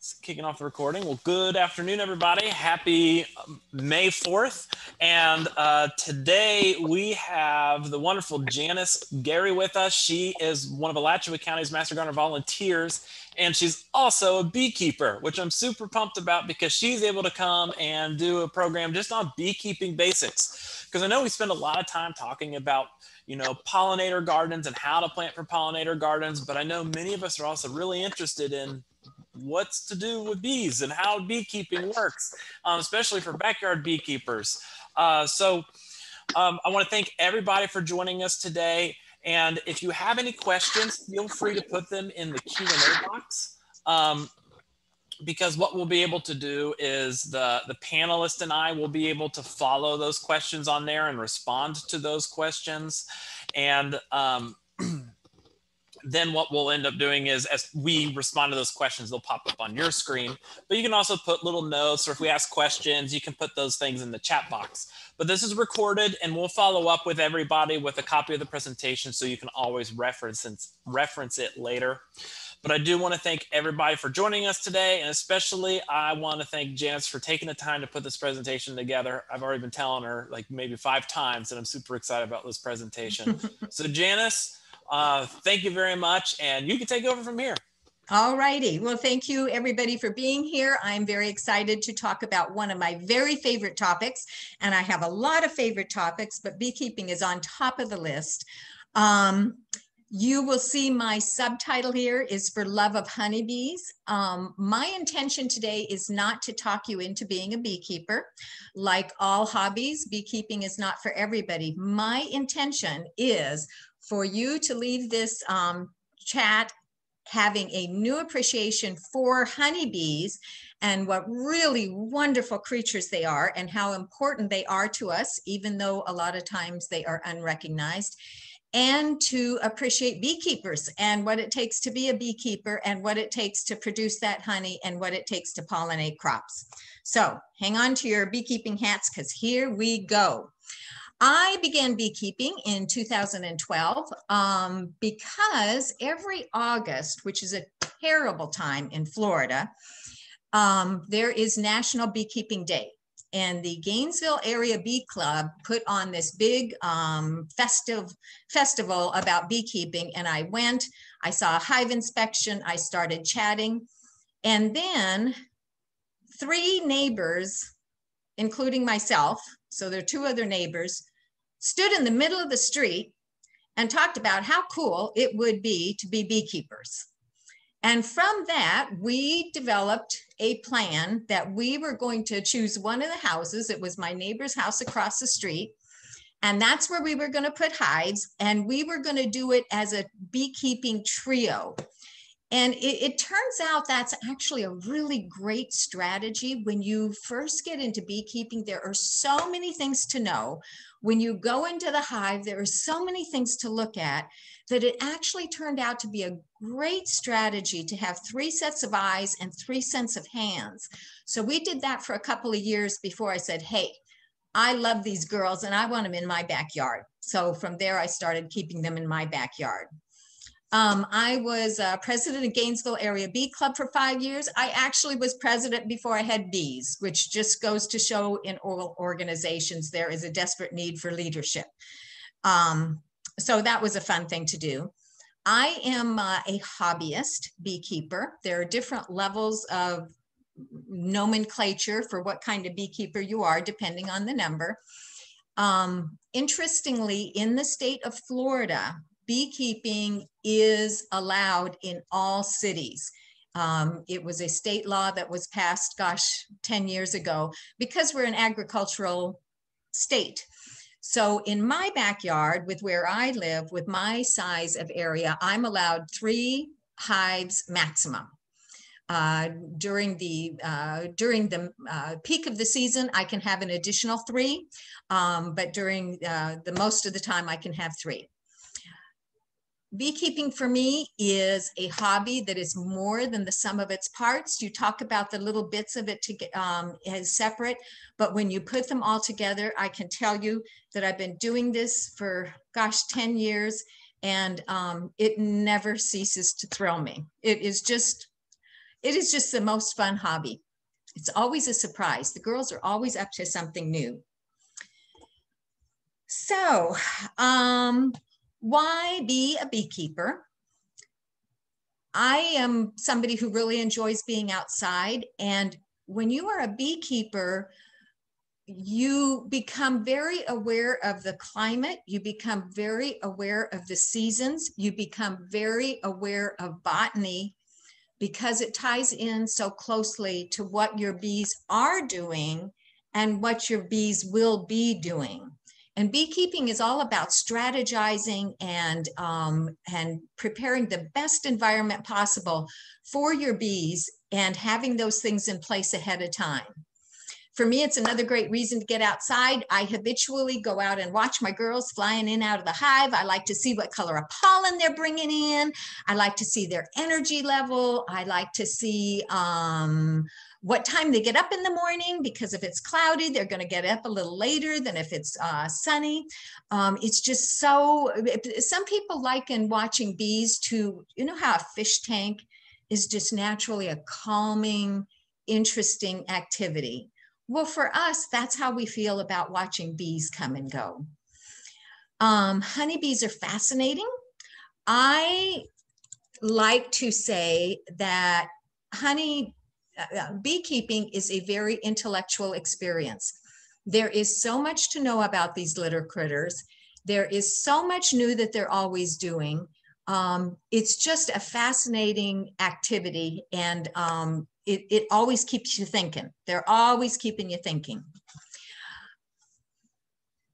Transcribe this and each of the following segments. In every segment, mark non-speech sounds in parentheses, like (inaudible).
It's kicking off the recording. Well, good afternoon, everybody. Happy um, May 4th. And uh, today we have the wonderful Janice Gary with us. She is one of Alachua County's Master Gardener volunteers, and she's also a beekeeper, which I'm super pumped about because she's able to come and do a program just on beekeeping basics. Because I know we spend a lot of time talking about you know, pollinator gardens and how to plant for pollinator gardens. But I know many of us are also really interested in what's to do with bees and how beekeeping works, um, especially for backyard beekeepers. Uh, so um, I want to thank everybody for joining us today. And if you have any questions, feel free to put them in the Q&A box. Um, because what we'll be able to do is the, the panelist and I will be able to follow those questions on there and respond to those questions. And um, (clears throat) then what we'll end up doing is as we respond to those questions, they'll pop up on your screen. But you can also put little notes or if we ask questions, you can put those things in the chat box. But this is recorded and we'll follow up with everybody with a copy of the presentation so you can always reference and reference it later. But I do want to thank everybody for joining us today. And especially, I want to thank Janice for taking the time to put this presentation together. I've already been telling her like maybe five times that I'm super excited about this presentation. (laughs) so, Janice, uh, thank you very much. And you can take over from here. All righty. Well, thank you everybody for being here. I'm very excited to talk about one of my very favorite topics. And I have a lot of favorite topics, but beekeeping is on top of the list. Um, you will see my subtitle here is for love of honeybees. Um, my intention today is not to talk you into being a beekeeper. Like all hobbies, beekeeping is not for everybody. My intention is for you to leave this um, chat having a new appreciation for honeybees and what really wonderful creatures they are and how important they are to us, even though a lot of times they are unrecognized and to appreciate beekeepers and what it takes to be a beekeeper and what it takes to produce that honey and what it takes to pollinate crops. So hang on to your beekeeping hats because here we go. I began beekeeping in 2012 um, because every August, which is a terrible time in Florida, um, there is National Beekeeping Day and the Gainesville Area Bee Club put on this big um, festive festival about beekeeping. And I went, I saw a hive inspection, I started chatting. And then three neighbors, including myself, so there are two other neighbors, stood in the middle of the street and talked about how cool it would be to be beekeepers. And from that, we developed a plan that we were going to choose one of the houses. It was my neighbor's house across the street. And that's where we were going to put hives. And we were going to do it as a beekeeping trio. And it, it, turns out that's actually a really great strategy. When you first get into beekeeping, there are so many things to know. When you go into the hive, there are so many things to look at that it actually turned out to be a great strategy to have three sets of eyes and three sets of hands. So we did that for a couple of years before I said, hey, I love these girls and I want them in my backyard. So from there, I started keeping them in my backyard. Um, I was uh, president of Gainesville Area Bee Club for five years. I actually was president before I had bees, which just goes to show in all organizations there is a desperate need for leadership. Um, so that was a fun thing to do. I am uh, a hobbyist beekeeper. There are different levels of nomenclature for what kind of beekeeper you are, depending on the number. Um, interestingly, in the state of Florida, beekeeping is allowed in all cities. Um, it was a state law that was passed, gosh, 10 years ago, because we're an agricultural state. So in my backyard, with where I live, with my size of area, I'm allowed three hives maximum. Uh, during the uh, during the uh, peak of the season, I can have an additional three, um, but during uh, the most of the time, I can have three beekeeping for me is a hobby that is more than the sum of its parts. You talk about the little bits of it to get um, as separate, but when you put them all together, I can tell you that I've been doing this for, gosh, 10 years, and um, it never ceases to thrill me. It is just, it is just the most fun hobby. It's always a surprise. The girls are always up to something new. So, um, why be a beekeeper? I am somebody who really enjoys being outside. And when you are a beekeeper, you become very aware of the climate, you become very aware of the seasons, you become very aware of botany because it ties in so closely to what your bees are doing and what your bees will be doing. And beekeeping is all about strategizing and, um, and preparing the best environment possible for your bees and having those things in place ahead of time. For me, it's another great reason to get outside. I habitually go out and watch my girls flying in out of the hive. I like to see what color of pollen they're bringing in. I like to see their energy level. I like to see um, what time they get up in the morning because if it's cloudy, they're going to get up a little later than if it's uh, sunny. Um, it's just so, some people liken watching bees to, you know, how a fish tank is just naturally a calming, interesting activity. Well, for us, that's how we feel about watching bees come and go. Um, honeybees are fascinating. I like to say that honey uh, uh, beekeeping is a very intellectual experience. There is so much to know about these little critters. There is so much new that they're always doing. Um, it's just a fascinating activity and um, it, it always keeps you thinking. They're always keeping you thinking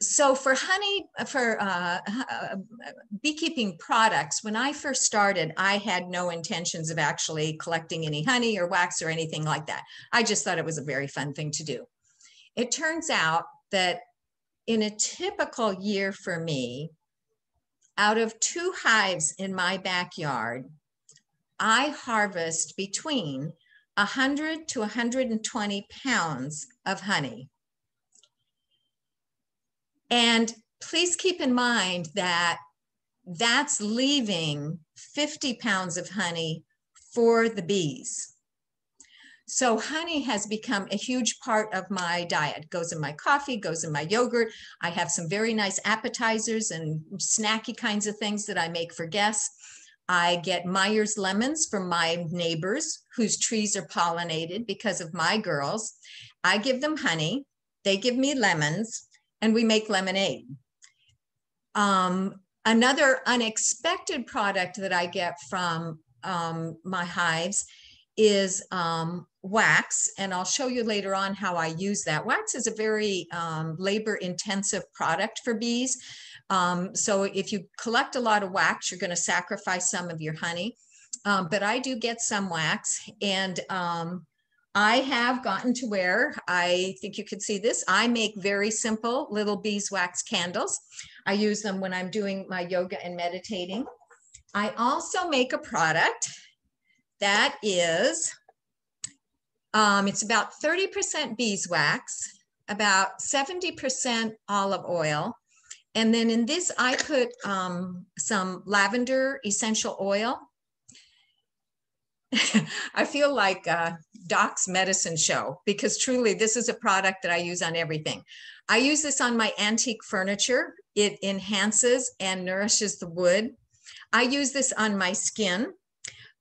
so for honey for uh, uh, beekeeping products when i first started i had no intentions of actually collecting any honey or wax or anything like that. I just thought it was a very fun thing to do. It turns out that in a typical year for me out of two hives in my backyard i harvest between 100 to 120 pounds of honey and please keep in mind that that's leaving 50 pounds of honey for the bees. So honey has become a huge part of my diet. Goes in my coffee, goes in my yogurt. I have some very nice appetizers and snacky kinds of things that I make for guests. I get Meyer's lemons from my neighbors whose trees are pollinated because of my girls. I give them honey. They give me lemons and we make lemonade. Um, another unexpected product that I get from um, my hives is um, wax, and I'll show you later on how I use that. Wax is a very um, labor intensive product for bees. Um, so if you collect a lot of wax, you're going to sacrifice some of your honey. Um, but I do get some wax, and I have gotten to where I think you could see this. I make very simple little beeswax candles. I use them when I'm doing my yoga and meditating. I also make a product that is, um, it's about 30% beeswax, about 70% olive oil. And then in this, I put um, some lavender essential oil (laughs) I feel like uh, Doc's medicine show because truly this is a product that I use on everything. I use this on my antique furniture. It enhances and nourishes the wood. I use this on my skin.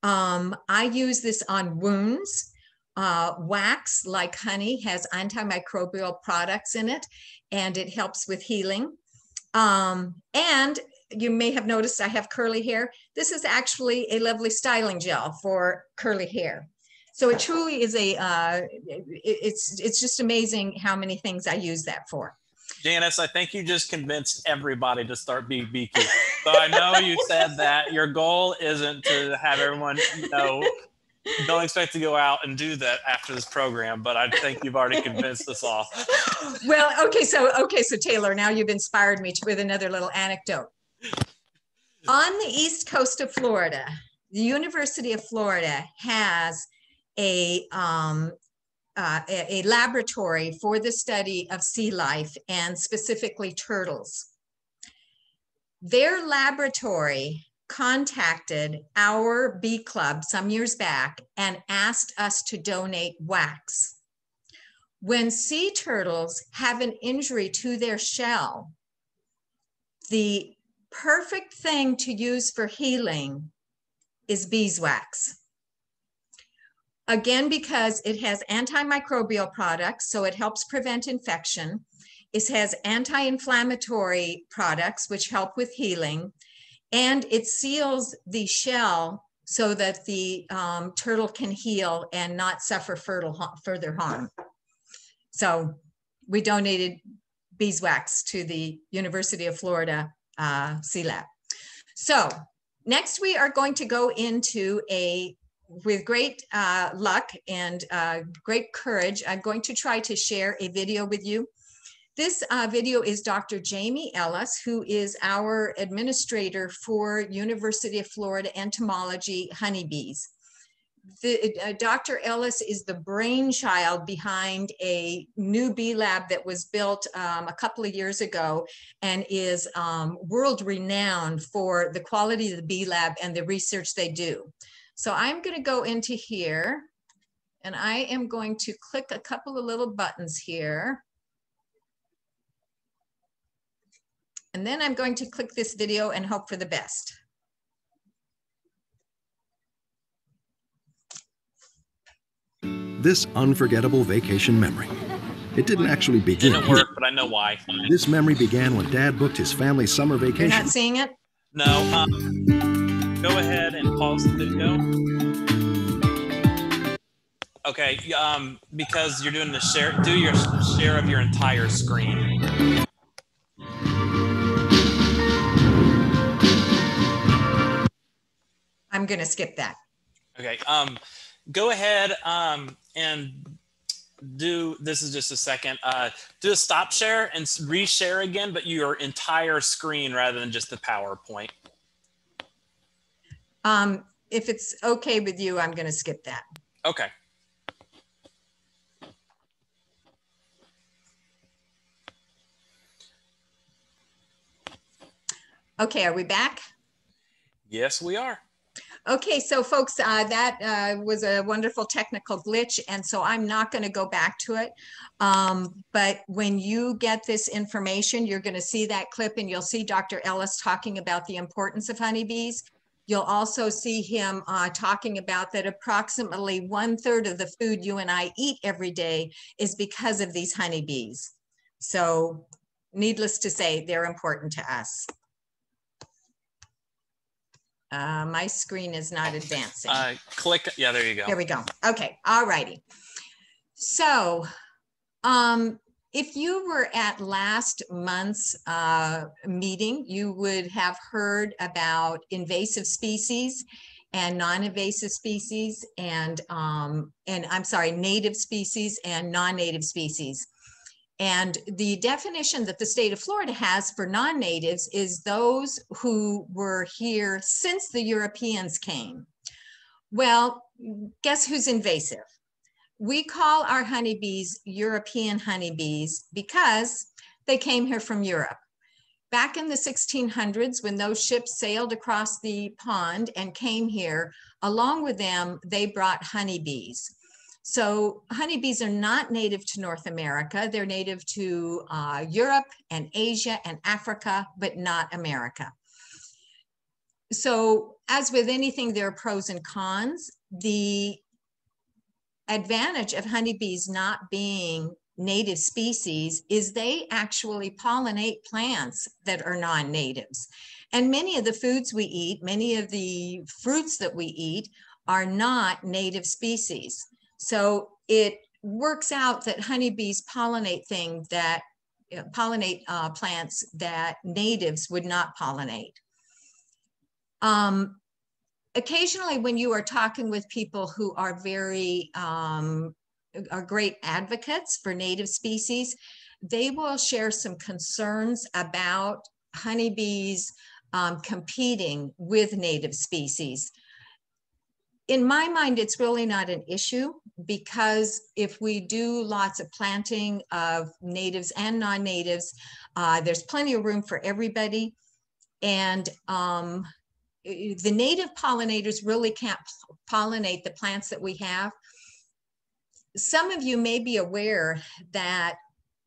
Um, I use this on wounds. Uh, wax, like honey, has antimicrobial products in it and it helps with healing. Um, and you may have noticed I have curly hair. This is actually a lovely styling gel for curly hair. So it truly is a, uh, it's, it's just amazing how many things I use that for. Janice, I think you just convinced everybody to start being beekeeping. so I know you said that your goal isn't to have everyone you know don't expect to go out and do that after this program, but I think you've already convinced us all. well, okay, so okay, so Taylor, now you've inspired me to, with another little anecdote. On the east coast of Florida, the University of Florida has a, um, uh, a, laboratory for the study of sea life and specifically turtles. Their laboratory contacted our bee club some years back and asked us to donate wax. When sea turtles have an injury to their shell, the perfect thing to use for healing is beeswax. Again, because it has antimicrobial products, so it helps prevent infection. It has anti-inflammatory products, which help with healing. And it seals the shell so that the um, turtle can heal and not suffer fertile, further harm. So we donated beeswax to the University of Florida uh, Sea Lab. So next we are going to go into a with great uh, luck and uh, great courage, I'm going to try to share a video with you. This uh, video is Dr. Jamie Ellis, who is our administrator for University of Florida entomology honeybees. The, uh, Dr. Ellis is the brainchild behind a new bee lab that was built um, a couple of years ago and is um, world renowned for the quality of the bee lab and the research they do. So I'm going to go into here and I am going to click a couple of little buttons here. And then I'm going to click this video and hope for the best. This unforgettable vacation memory. It didn't actually begin. It Didn't work, but I know why. This memory began when Dad booked his family summer vacation. You're not seeing it? No. Um, go ahead and pause the video. Okay, um, because you're doing the share, do your share of your entire screen. I'm going to skip that. Okay, um, go ahead um, and do this is just a second uh, do a stop share and reshare again but your entire screen rather than just the powerpoint um, if it's okay with you, I'm going to skip that. Okay. Okay, are we back? Yes, we are. Okay, so folks, uh, that uh, was a wonderful technical glitch, and so I'm not going to go back to it. Um, but when you get this information, you're going to see that clip, and you'll see Dr. Ellis talking about the importance of honeybees. You'll also see him uh, talking about that approximately one third of the food you and I eat every day is because of these honeybees. So needless to say, they're important to us. Uh, my screen is not advancing. Uh, click, yeah, there you go. There we go. Okay, all righty. So um, if you were at last month's uh, meeting, you would have heard about invasive species and non-invasive species and, um, and I'm sorry, native species and non-native species. And the definition that the state of Florida has for non-natives is those who were here since the Europeans came. Well, guess who's invasive? We call our honeybees European honeybees because they came here from Europe. Back in the 1600s, when those ships sailed across the pond and came here, along with them, they brought honeybees. So honeybees are not native to North America. They're native to uh, Europe and Asia and Africa, but not America. So as with anything, there are pros and cons. The advantage of honeybees not being native species is they actually pollinate plants that are non-natives. And many of the foods we eat, many of the fruits that we eat are not native species. So it works out that honeybees pollinate things that pollinate uh, plants that natives would not pollinate. Um, occasionally when you are talking with people who are very um, are great advocates for native species they will share some concerns about honeybees um, competing with native species in my mind, it's really not an issue because if we do lots of planting of natives and non-natives, uh, there's plenty of room for everybody. And um, the native pollinators really can't pollinate the plants that we have. Some of you may be aware that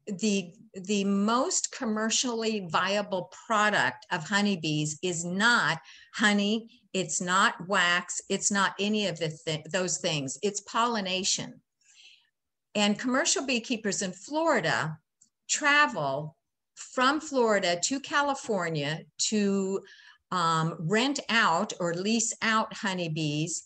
the the most commercially viable product of honeybees is not honey it's not wax it's not any of the th those things it's pollination and commercial beekeepers in florida travel from florida to california to um, rent out or lease out honeybees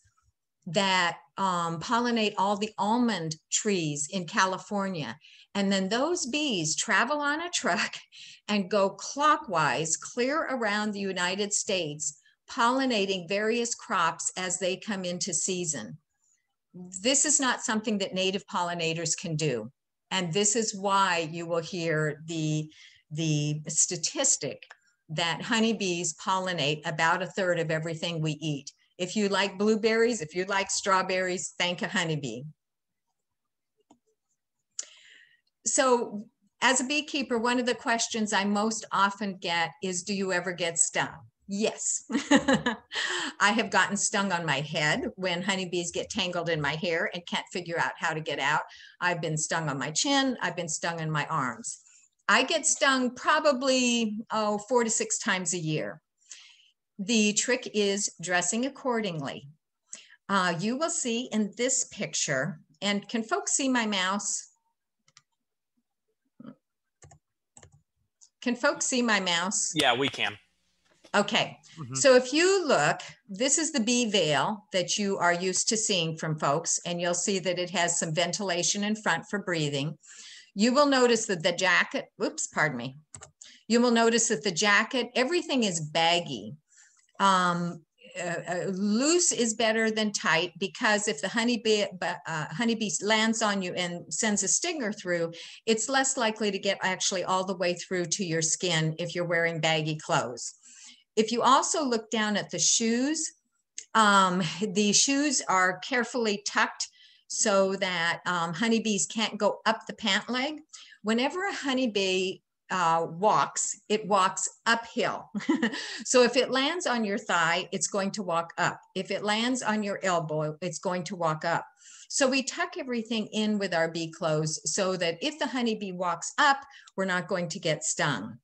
that um, pollinate all the almond trees in California. And then those bees travel on a truck (laughs) and go clockwise clear around the United States, pollinating various crops as they come into season. This is not something that native pollinators can do. And this is why you will hear the, the statistic that honeybees pollinate about a third of everything we eat. If you like blueberries, if you like strawberries, thank a honeybee. So as a beekeeper, one of the questions I most often get is, do you ever get stung? Yes, (laughs) I have gotten stung on my head when honeybees get tangled in my hair and can't figure out how to get out. I've been stung on my chin. I've been stung in my arms. I get stung probably oh, four to six times a year. The trick is dressing accordingly. Uh, you will see in this picture, and can folks see my mouse? Can folks see my mouse? Yeah, we can. Okay, mm -hmm. so if you look, this is the bee veil that you are used to seeing from folks, and you'll see that it has some ventilation in front for breathing. You will notice that the jacket, whoops, pardon me. You will notice that the jacket, everything is baggy. Um, uh, uh, loose is better than tight because if the honeybee, uh, honeybee lands on you and sends a stinger through, it's less likely to get actually all the way through to your skin if you're wearing baggy clothes. If you also look down at the shoes, um, the shoes are carefully tucked so that um, honeybees can't go up the pant leg. Whenever a honeybee uh, walks, it walks uphill. (laughs) so if it lands on your thigh, it's going to walk up. If it lands on your elbow, it's going to walk up. So we tuck everything in with our bee clothes so that if the honeybee walks up, we're not going to get stung.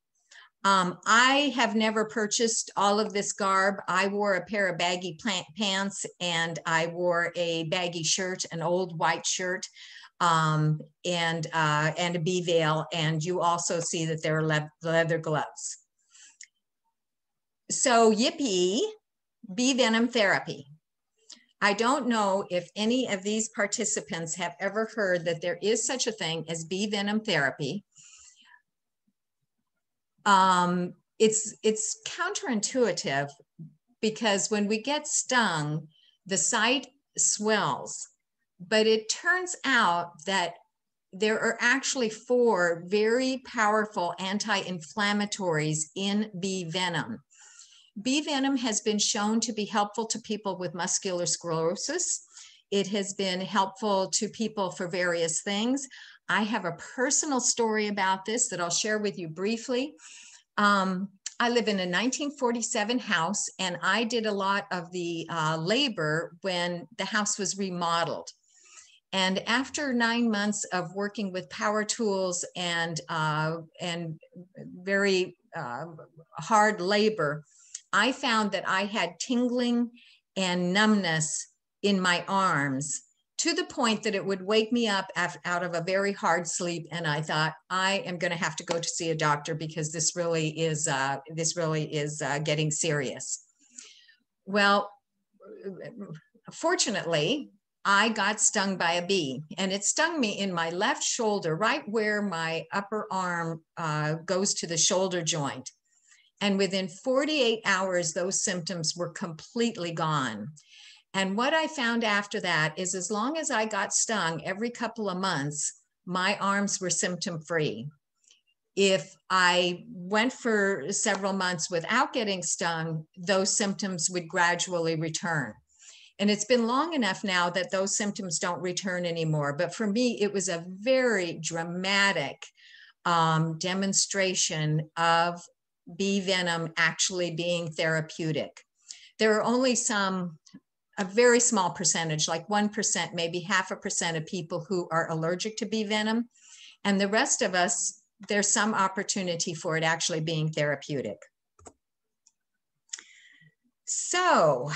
Um, I have never purchased all of this garb. I wore a pair of baggy pants and I wore a baggy shirt, an old white shirt, um, and, uh, and a bee veil. And you also see that there are le leather gloves. So yippee, bee venom therapy. I don't know if any of these participants have ever heard that there is such a thing as bee venom therapy um, it's it's counterintuitive because when we get stung, the site swells, but it turns out that there are actually four very powerful anti-inflammatories in bee venom. Bee venom has been shown to be helpful to people with muscular sclerosis. It has been helpful to people for various things. I have a personal story about this that I'll share with you briefly. Um, I live in a 1947 house, and I did a lot of the uh, labor when the house was remodeled. And after nine months of working with power tools and, uh, and very uh, hard labor, I found that I had tingling and numbness in my arms to the point that it would wake me up out of a very hard sleep and i thought i am going to have to go to see a doctor because this really is uh, this really is uh, getting serious. Well fortunately i got stung by a bee and it stung me in my left shoulder right where my upper arm uh, goes to the shoulder joint. And within 48 hours those symptoms were completely gone and what I found after that is as long as I got stung every couple of months, my arms were symptom free. If I went for several months without getting stung, those symptoms would gradually return. And it's been long enough now that those symptoms don't return anymore. But for me, it was a very dramatic um, demonstration of bee venom actually being therapeutic there are only some, a very small percentage, like 1%, maybe half a percent of people who are allergic to bee venom. And the rest of us, there's some opportunity for it actually being therapeutic. So,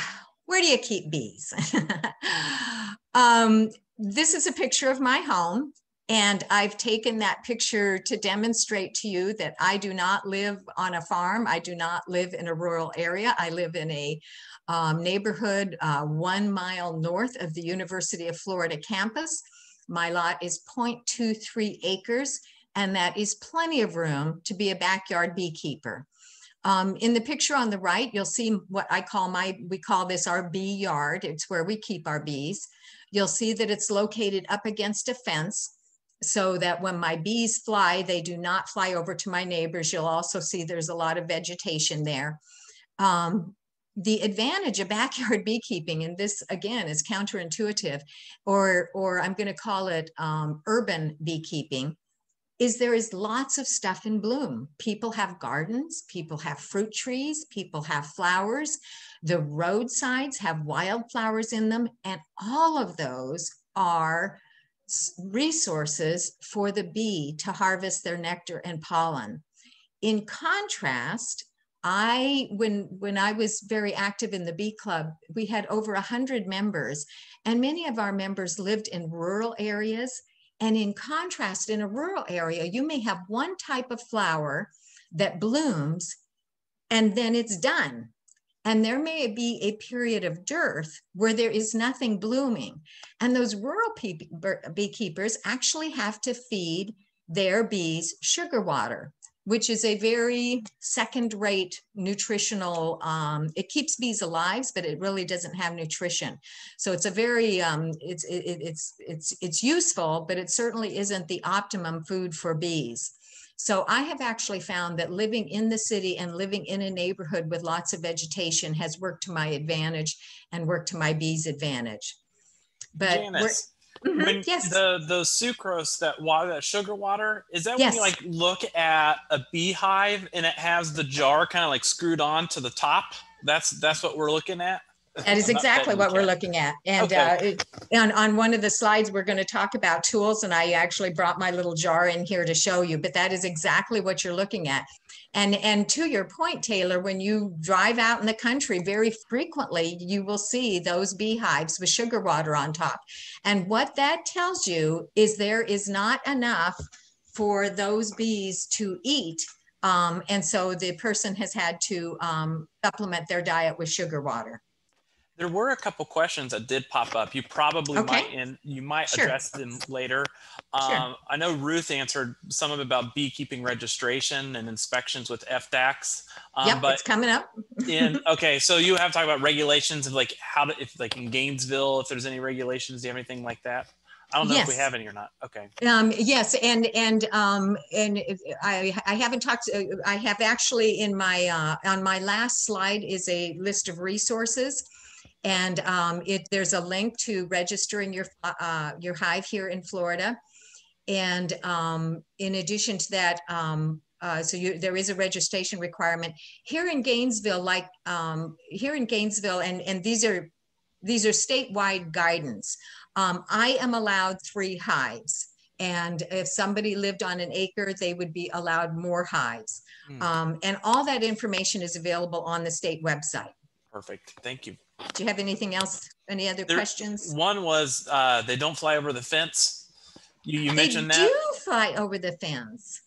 where do you keep bees? (laughs) um, this is a picture of my home. And I've taken that picture to demonstrate to you that I do not live on a farm. I do not live in a rural area. I live in a um, neighborhood uh, one mile north of the University of Florida campus. My lot is 0.23 acres, and that is plenty of room to be a backyard beekeeper. Um, in the picture on the right, you'll see what I call my, we call this our bee yard. It's where we keep our bees. You'll see that it's located up against a fence so that when my bees fly, they do not fly over to my neighbors. You'll also see there's a lot of vegetation there. Um, the advantage of (laughs) backyard beekeeping, and this again is counterintuitive, or, or I'm going to call it um, urban beekeeping, is there is lots of stuff in bloom. People have gardens, people have fruit trees, people have flowers. The roadsides have wildflowers in them, and all of those are resources for the bee to harvest their nectar and pollen. In contrast, I when when I was very active in the bee club, we had over a hundred members, and many of our members lived in rural areas. And in contrast, in a rural area, you may have one type of flower that blooms, and then it's done. And there may be a period of dearth where there is nothing blooming. And those rural beekeepers actually have to feed their bees sugar water, which is a very second rate nutritional, um, it keeps bees alive, but it really doesn't have nutrition. So it's a very, um, it's, it, it's, it's, it's useful, but it certainly isn't the optimum food for bees. So I have actually found that living in the city and living in a neighborhood with lots of vegetation has worked to my advantage and worked to my bees' advantage. But Janice, mm-hmm, when yes. the the sucrose that water that sugar water is that yes. when you like look at a beehive and it has the jar kind of like screwed on to the top that's that's what we're looking at that is exactly what we're looking at. And okay. uh, on, on one of the slides, we're going to talk about tools. And I actually brought my little jar in here to show you, but that is exactly what you're looking at. And, and to your point, Taylor, when you drive out in the country, very frequently you will see those beehives with sugar water on top. And what that tells you is there is not enough for those bees to eat um, and so the person has had to um, supplement their diet with sugar water. There were a couple questions that did pop up. You probably okay. might and you might sure. address them later. Um, sure. I know Ruth answered some of about beekeeping registration and inspections with FDACS. Um, yep, but it's coming up. in (laughs) okay, so you have talked about regulations of like how to if like in Gainesville, if there's any regulations, do you have anything like that? I don't know yes. if we have any or not. Okay. Um, yes, and and um, and I I haven't talked. Uh, I have actually in my uh, on my last slide is a list of resources. And um, it, there's a link to registering your, uh, your hive here in Florida. And um, in addition to that, um, uh, so you, there is a registration requirement here in Gainesville, like um, here in Gainesville, and, and these are these are statewide guidance. Um, I am allowed three hives. And if somebody lived on an acre, they would be allowed more hives. Mm. Um, and all that information is available on the state website. Perfect. Thank you. Do you have anything else? Any other there, questions? One was uh, they don't fly over the fence. You, you mentioned that. they do fly over the fence.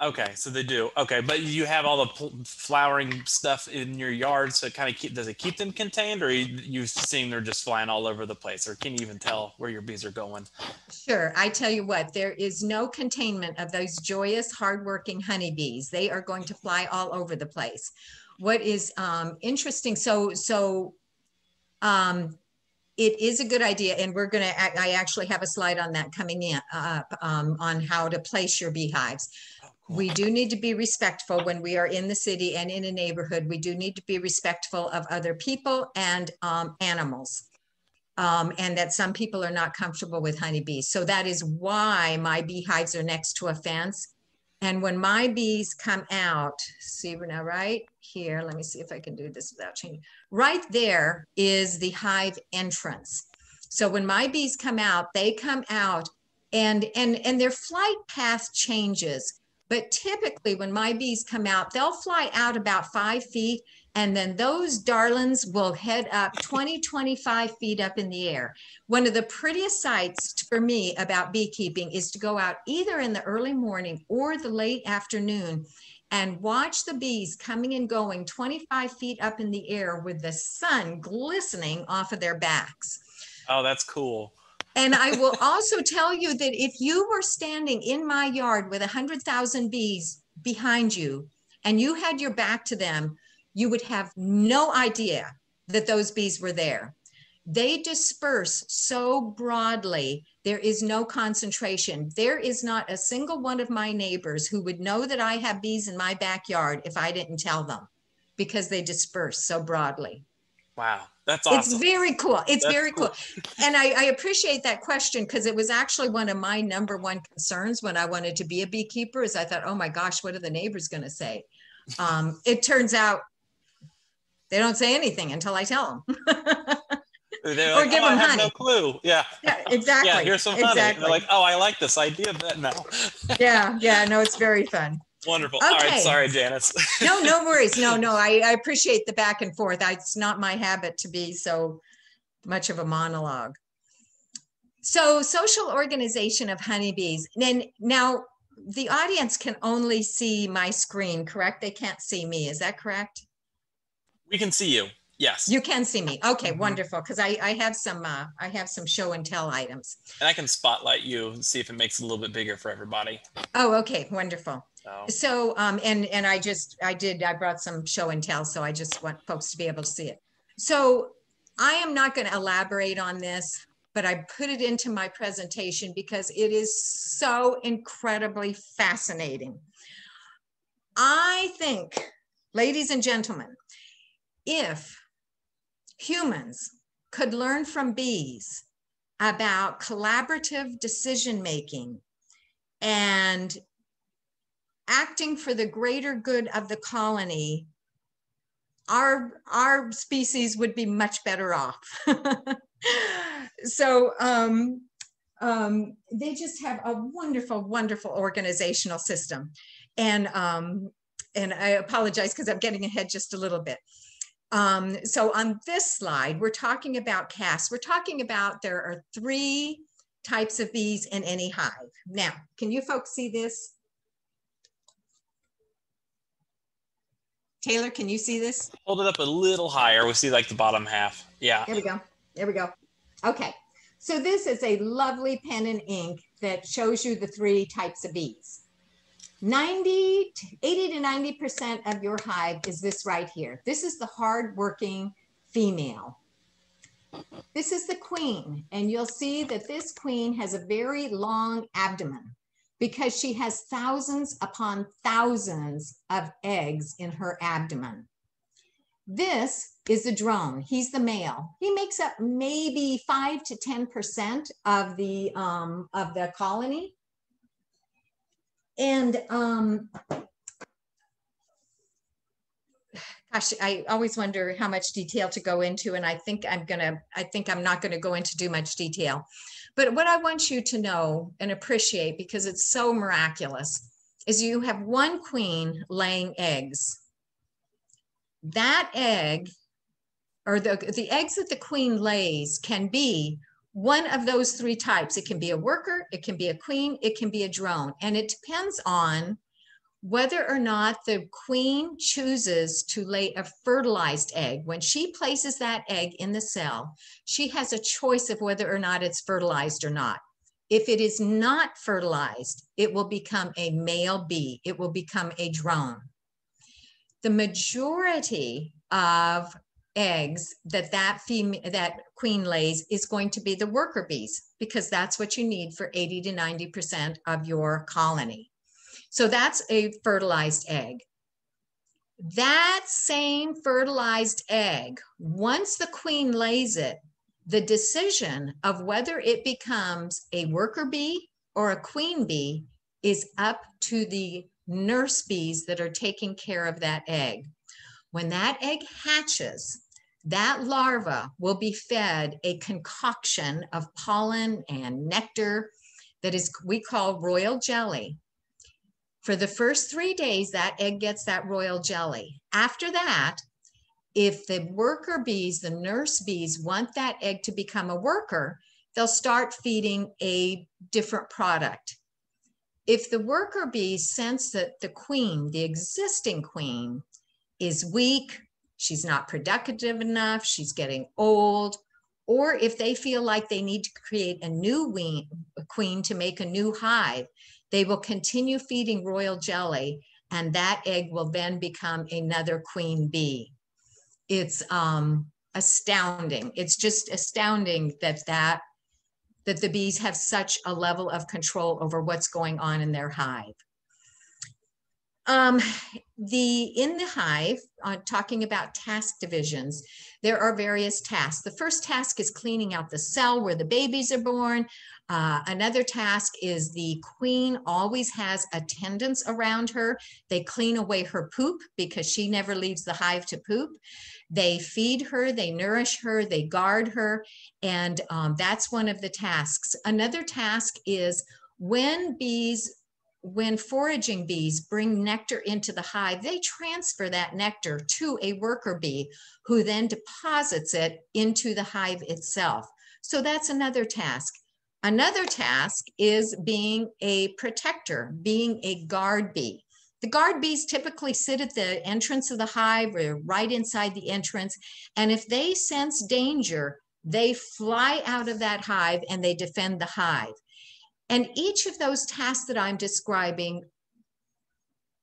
Okay, so they do. Okay, but you have all the flowering stuff in your yard, so it kind of keep, does it keep them contained, or you you seeing they're just flying all over the place, or can you even tell where your bees are going? Sure, I tell you what, there is no containment of those joyous, hardworking honeybees. They are going to fly all over the place. What is um, interesting? So so um, it is a good idea, and we're going to. I actually have a slide on that coming in uh, um, on how to place your beehives. We do need to be respectful when we are in the city and in a neighborhood. We do need to be respectful of other people and um, animals. Um, and that some people are not comfortable with honeybees. So that is why my beehives are next to a fence And when my bees come out, see now right here, let me see if I can do this without changing. Right there is the hive entrance. So when my bees come out, they come out and and and their flight path changes. But typically when my bees come out, they'll fly out about five feet and then those darlings will head up (laughs) 20, 25 feet up in the air. One of the prettiest sights for me about beekeeping is to go out either in the early morning or the late afternoon and watch the bees coming and going 25 feet up in the air with the sun glistening off of their backs. Oh, that's cool. And I will (laughs) also tell you that if you were standing in my yard with 100,000 bees behind you and you had your back to them, you would have no idea that those bees were there. They disperse so broadly, there is no concentration. There is not a single one of my neighbors who would know that I have bees in my backyard if I didn't tell them because they disperse so broadly. Wow, that's awesome. It's very cool. It's That's very cool. cool. (laughs) And I, I appreciate that question because it was actually one of my number one concerns when I wanted to be a beekeeper is I thought, oh my gosh, what are the neighbors going to say? Um, it turns out they don't say anything until I tell them. They're (laughs) Or like, give oh, I them have honey. no clue. Yeah. yeah, exactly. Yeah, here's some honey. Exactly. They're like, oh, I like this idea of that now. (laughs) yeah, yeah, no, it's very fun. Wonderful. All right, sorry, Janice. (laughs) No, no worries. No, no, I, I appreciate the back and forth. I, it's not my habit to be so much of a monologue. So social organization of honeybees. And now the audience can only see my screen, correct? They can't see me. Is that correct? We can see you. Yes. You can see me. Okay, Mhm. wonderful. Because I, I have some uh, I have some show and tell items. and I can spotlight you and see if it makes it a little bit bigger for everybody. Oh, okay, wonderful. So, So, um, and, and I just, I did, I brought some show and tell, so I just want folks to be able to see it. So I am not going to elaborate on this, but I put it into my presentation because it is so incredibly fascinating. I think, ladies and gentlemen, if humans could learn from bees about collaborative decision making and acting for the greater good of the colony, our our species would be much better off. (laughs) so um, um, they just have a wonderful, wonderful organizational system, and um, and I apologize because I'm getting ahead just a little bit. Um, so on this slide, we're talking about castes. We're talking about there are three types of bees in any hive. Now, can you folks see this? Taylor, can you see this? hold it up a little higher. We see like the bottom half. Yeah. There we go. There we go. Okay. So this is a lovely pen and ink that shows you the three types of bees. 90, to- 80 to 90% of your hive is this right here. This is the hardworking female. This is the queen, and you'll see that this queen has a very long abdomen because she has thousands upon thousands of eggs in her abdomen. This is the drone. He's the male. He makes up maybe five to ten percent of the um, of the colony. And um, gosh, I always wonder how much detail to go into, and I think I'm gonna. I think I'm not going to go into too much detail. But what I want you to know and appreciate, because it's so miraculous, is you have one queen laying eggs that egg or the, the eggs that the queen lays can be one of those three types. It can be a worker, it can be a queen, it can be a drone. And it depends on whether or not the queen chooses to lay a fertilized egg. When she places that egg in the cell, she has a choice of whether or not it's fertilized or not. If it is not fertilized, it will become a male bee, it will become a drone the majority of eggs that that female that queen lays is going to be the worker bees because that's what you need for 80 to 90 percent of your colony so that's a fertilized egg that same fertilized egg once the queen lays it the decision of whether it becomes a worker bee or a queen bee is up to the nurse bees that are taking care of that egg. When that egg hatches, that larva will be fed a concoction of pollen and nectar that is we call royal jelly. For the first three days, that egg gets that royal jelly. After that, if the worker bees, the nurse bees, want that egg to become a worker, they'll start feeding a different product. If the worker bees sense that the queen, the existing queen, is weak, she's not productive enough, she's getting old, or if they feel like they need to create a new queen to make a new hive, they will continue feeding royal jelly and that egg will then become another queen bee. It's um, astounding. It's just astounding that that that the bees have such a level of control over what's going on in their hive. Um, the in the hive, uh, talking about task divisions, there are various tasks. The first task is cleaning out the cell where the babies are born. Uh, another task is the queen always has attendants around her. They clean away her poop because she never leaves the hive to poop. They feed her, they nourish her, they guard her, and um, that's one of the tasks. Another task is when bees when foraging bees bring nectar into the hive, they transfer that nectar to a worker bee who then deposits it into the hive itself. So that's another task. Another task is being a protector, being a guard bee. The guard bees typically sit at the entrance of the hive or right inside the entrance. And if they sense danger, they fly out of that hive and they defend the hive. And each of those tasks that I'm describing,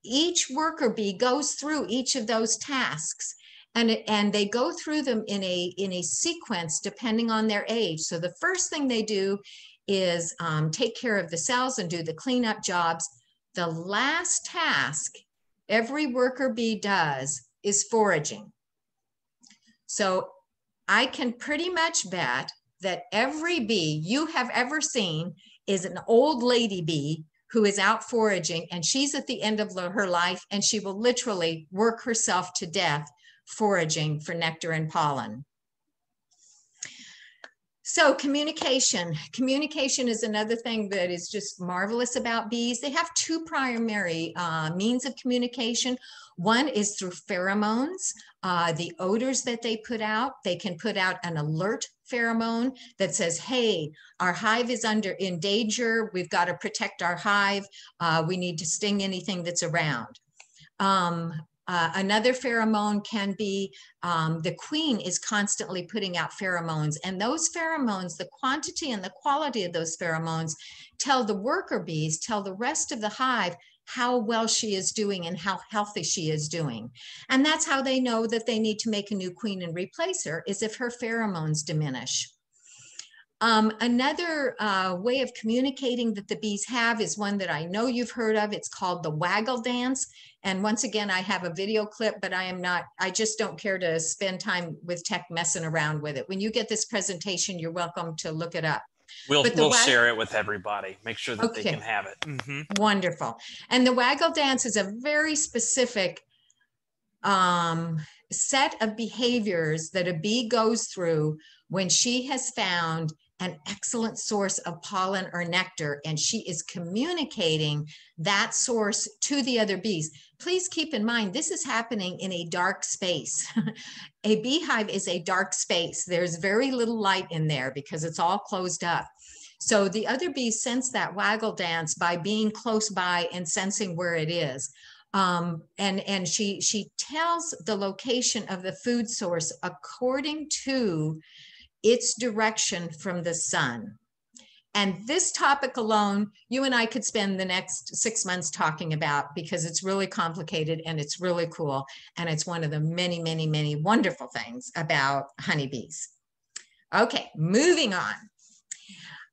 each worker bee goes through each of those tasks and, and they go through them in a, in a sequence depending on their age. So the first thing they do is um, take care of the cells and do the cleanup jobs. The last task every worker bee does is foraging. So I can pretty much bet that every bee you have ever seen is an old lady bee who is out foraging and she's at the end of her life and she will literally work herself to death foraging for nectar and pollen. So communication, communication is another thing that is just marvelous about bees. They have two primary uh, means of communication. One is through pheromones, uh, the odors that they put out. They can put out an alert pheromone that says, hey, our hive is under in danger. We've got to protect our hive. Uh, we need to sting anything that's around. Um, uh, another pheromone can be um, the queen is constantly putting out pheromones, and those pheromones, the quantity and the quality of those pheromones, tell the worker bees, tell the rest of the hive how well she is doing and how healthy she is doing. And that's how they know that they need to make a new queen and replace her, is if her pheromones diminish. Um, another uh, way of communicating that the bees have is one that I know you've heard of. It's called the waggle dance. And once again, I have a video clip, but I am not, I just don't care to spend time with tech messing around with it. When you get this presentation, you're welcome to look it up. We'll, we'll share it with everybody. Make sure that okay. they can have it. Mm-hmm. Wonderful. And the waggle dance is a very specific um, set of behaviors that a bee goes through when she has found an excellent source of pollen or nectar, and she is communicating that source to the other bees. Please keep in mind, this is happening in a dark space. (laughs) a beehive is a dark space. There's very little light in there because it's all closed up. So the other bees sense that waggle dance by being close by and sensing where it is. Um, and and she she tells the location of the food source according to its direction from the sun. And this topic alone, you and I could spend the next six months talking about because it's really complicated and it's really cool. And it's one of the many, many, many wonderful things about honeybees. Okay, moving on.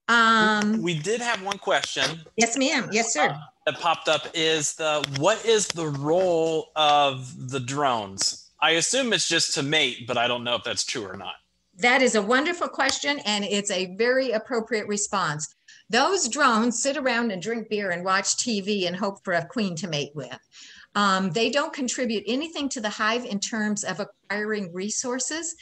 Um, we did have one question. Yes, ma'am. Yes, sir. Uh, that popped up is the what is the role of the drones? I assume it's just to mate, but I don't know if that's true or not. That is a wonderful question, and it's a very appropriate response. Those drones sit around and drink beer and watch TV and hope for a queen to mate with. Um, they don't contribute anything to the hive in terms of acquiring resources.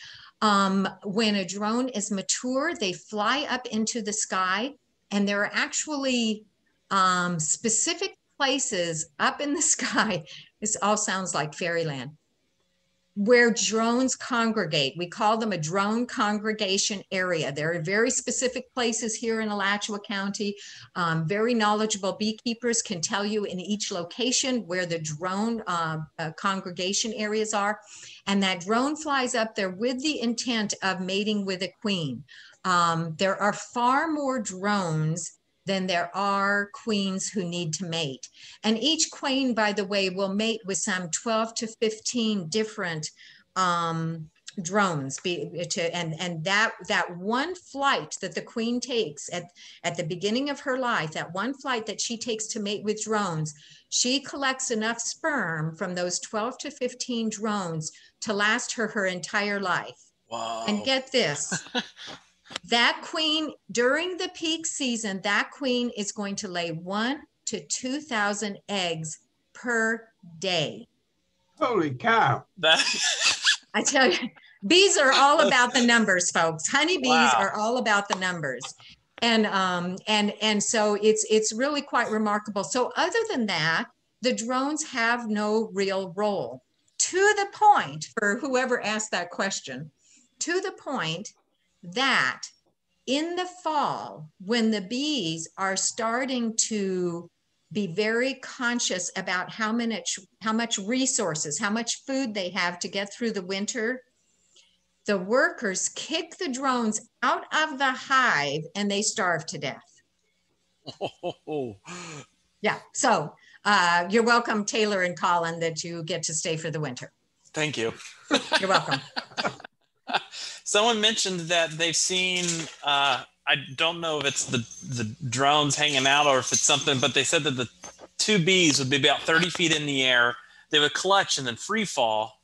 Um, when a drone is mature, they fly up into the sky, and there are actually um, specific places up in the (laughs) sky. This all sounds like fairyland where drones congregate. We call them a drone congregation area. There are very specific places here in Alachua County. Um, very knowledgeable beekeepers can tell you in each location where the drone uh, uh, congregation areas are. And that drone flies up there with the intent of mating with a queen. Um, there are far more drones than there are queens who need to mate. And each queen, by the way, will mate with some 12 to 15 different um, drones be, to, and and that that one flight that the queen takes at at the beginning of her life that one flight that she takes to mate with drones she collects enough sperm from those 12 to 15 drones to last her her entire life Wow. and get this (laughs) that queen during the peak season, that queen is going to lay one to 2,000 eggs per day. Holy cow. that (laughs) I tell you, bees are all about the numbers, folks. Honeybees Wow. are all about the numbers. And um and and so it's it's really quite remarkable. So other than that, the drones have no real role. To the point for whoever asked that question, to the point that in the fall, when the bees are starting to be very conscious about how much how much resources, how much food they have to get through the winter, the workers kick the drones out of the hive and they starve to death. oh, (laughs) Yeah. So uh, you're welcome, Taylor and Colin, that you get to stay for the winter. thank you. You're welcome. (laughs) (laughs) Someone mentioned that they've seen. Uh, I don't know if it's the the drones hanging out or if it's something, but they said that the two bees would be about thirty feet in the air. They would clutch and then free fall,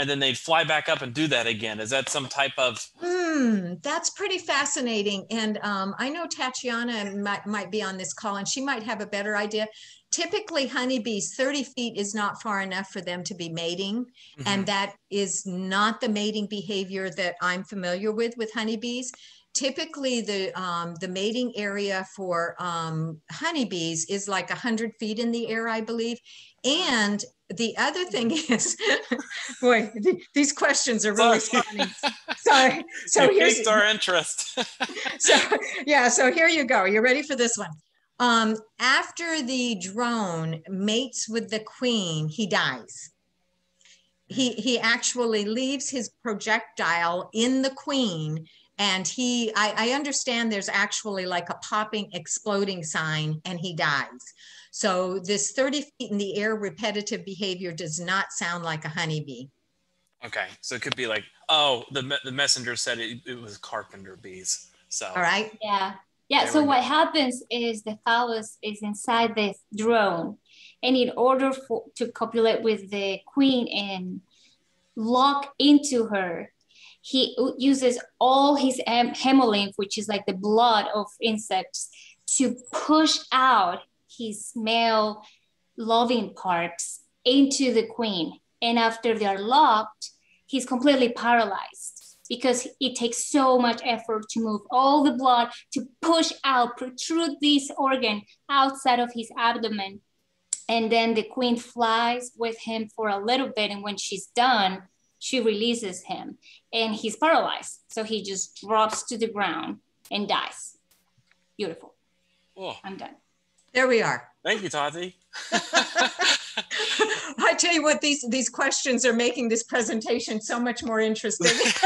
and then they'd fly back up and do that again. Is that some type of? Hmm, that's pretty fascinating. And um, I know Tatiana might, might be on this call and she might have a better idea. Typically, honeybees, 30 feet is not far enough for them to be mating. And that is not the mating behavior that I'm familiar with with honeybees. Typically, the um, the mating area for um, honeybees is like 100 feet in the air, I believe. And the other thing is, (laughs) boy, th- these questions are really Sorry. spawning. Sorry. (laughs) So here's our interest. (laughs) so yeah, so here you go. You ready for this one? Um, after the drone mates with the queen, he dies. He he actually leaves his projectile in the queen, and he I, I understand there's actually like a popping, exploding sign, and he dies. So this 30 feet in the air repetitive behavior does not sound like a honeybee. okay, so it could be like, oh, the the messenger said it, it was carpenter bees. So All right. Yeah. Yeah. There So what go. happens is the phallus is inside the drone. And in order for to copulate with the queen and lock into her, he uses all his hem- hemolymph, which is like the blood of insects, to push out his male loving parts into the queen. And after they are locked, he's completely paralyzed because it takes so much effort to move all the blood to push out, protrude this organ outside of his abdomen. And then the queen flies with him for a little bit. And when she's done, she releases him and he's paralyzed. So he just drops to the ground and dies. Beautiful. Oh, I'm done. There we are. thank you, Tati. (laughs) I tell you what, these these questions are making this presentation so much more interesting. (laughs)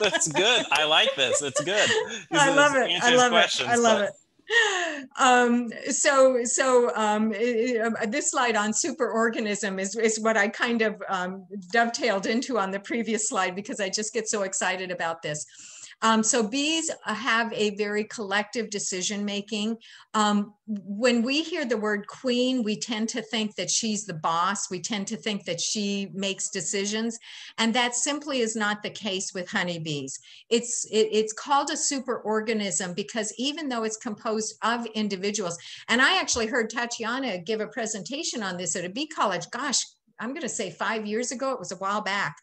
That's good. I like this. It's good. I love it. I love it. I love but- it. Um, so so um, i- i- um, this slide on superorganism is is what I kind of um, dovetailed into on the previous slide because I just get so excited about this. Um, so bees have a very collective decision making. Um, when we hear the word queen, we tend to think that she's the boss. We tend to think that she makes decisions, and that simply is not the case with honeybees. It's it, it's called a superorganism because even though it's composed of individuals, and I actually heard Tatiana give a presentation on this at a bee college. Gosh, I'm going to say five years ago. It was a while back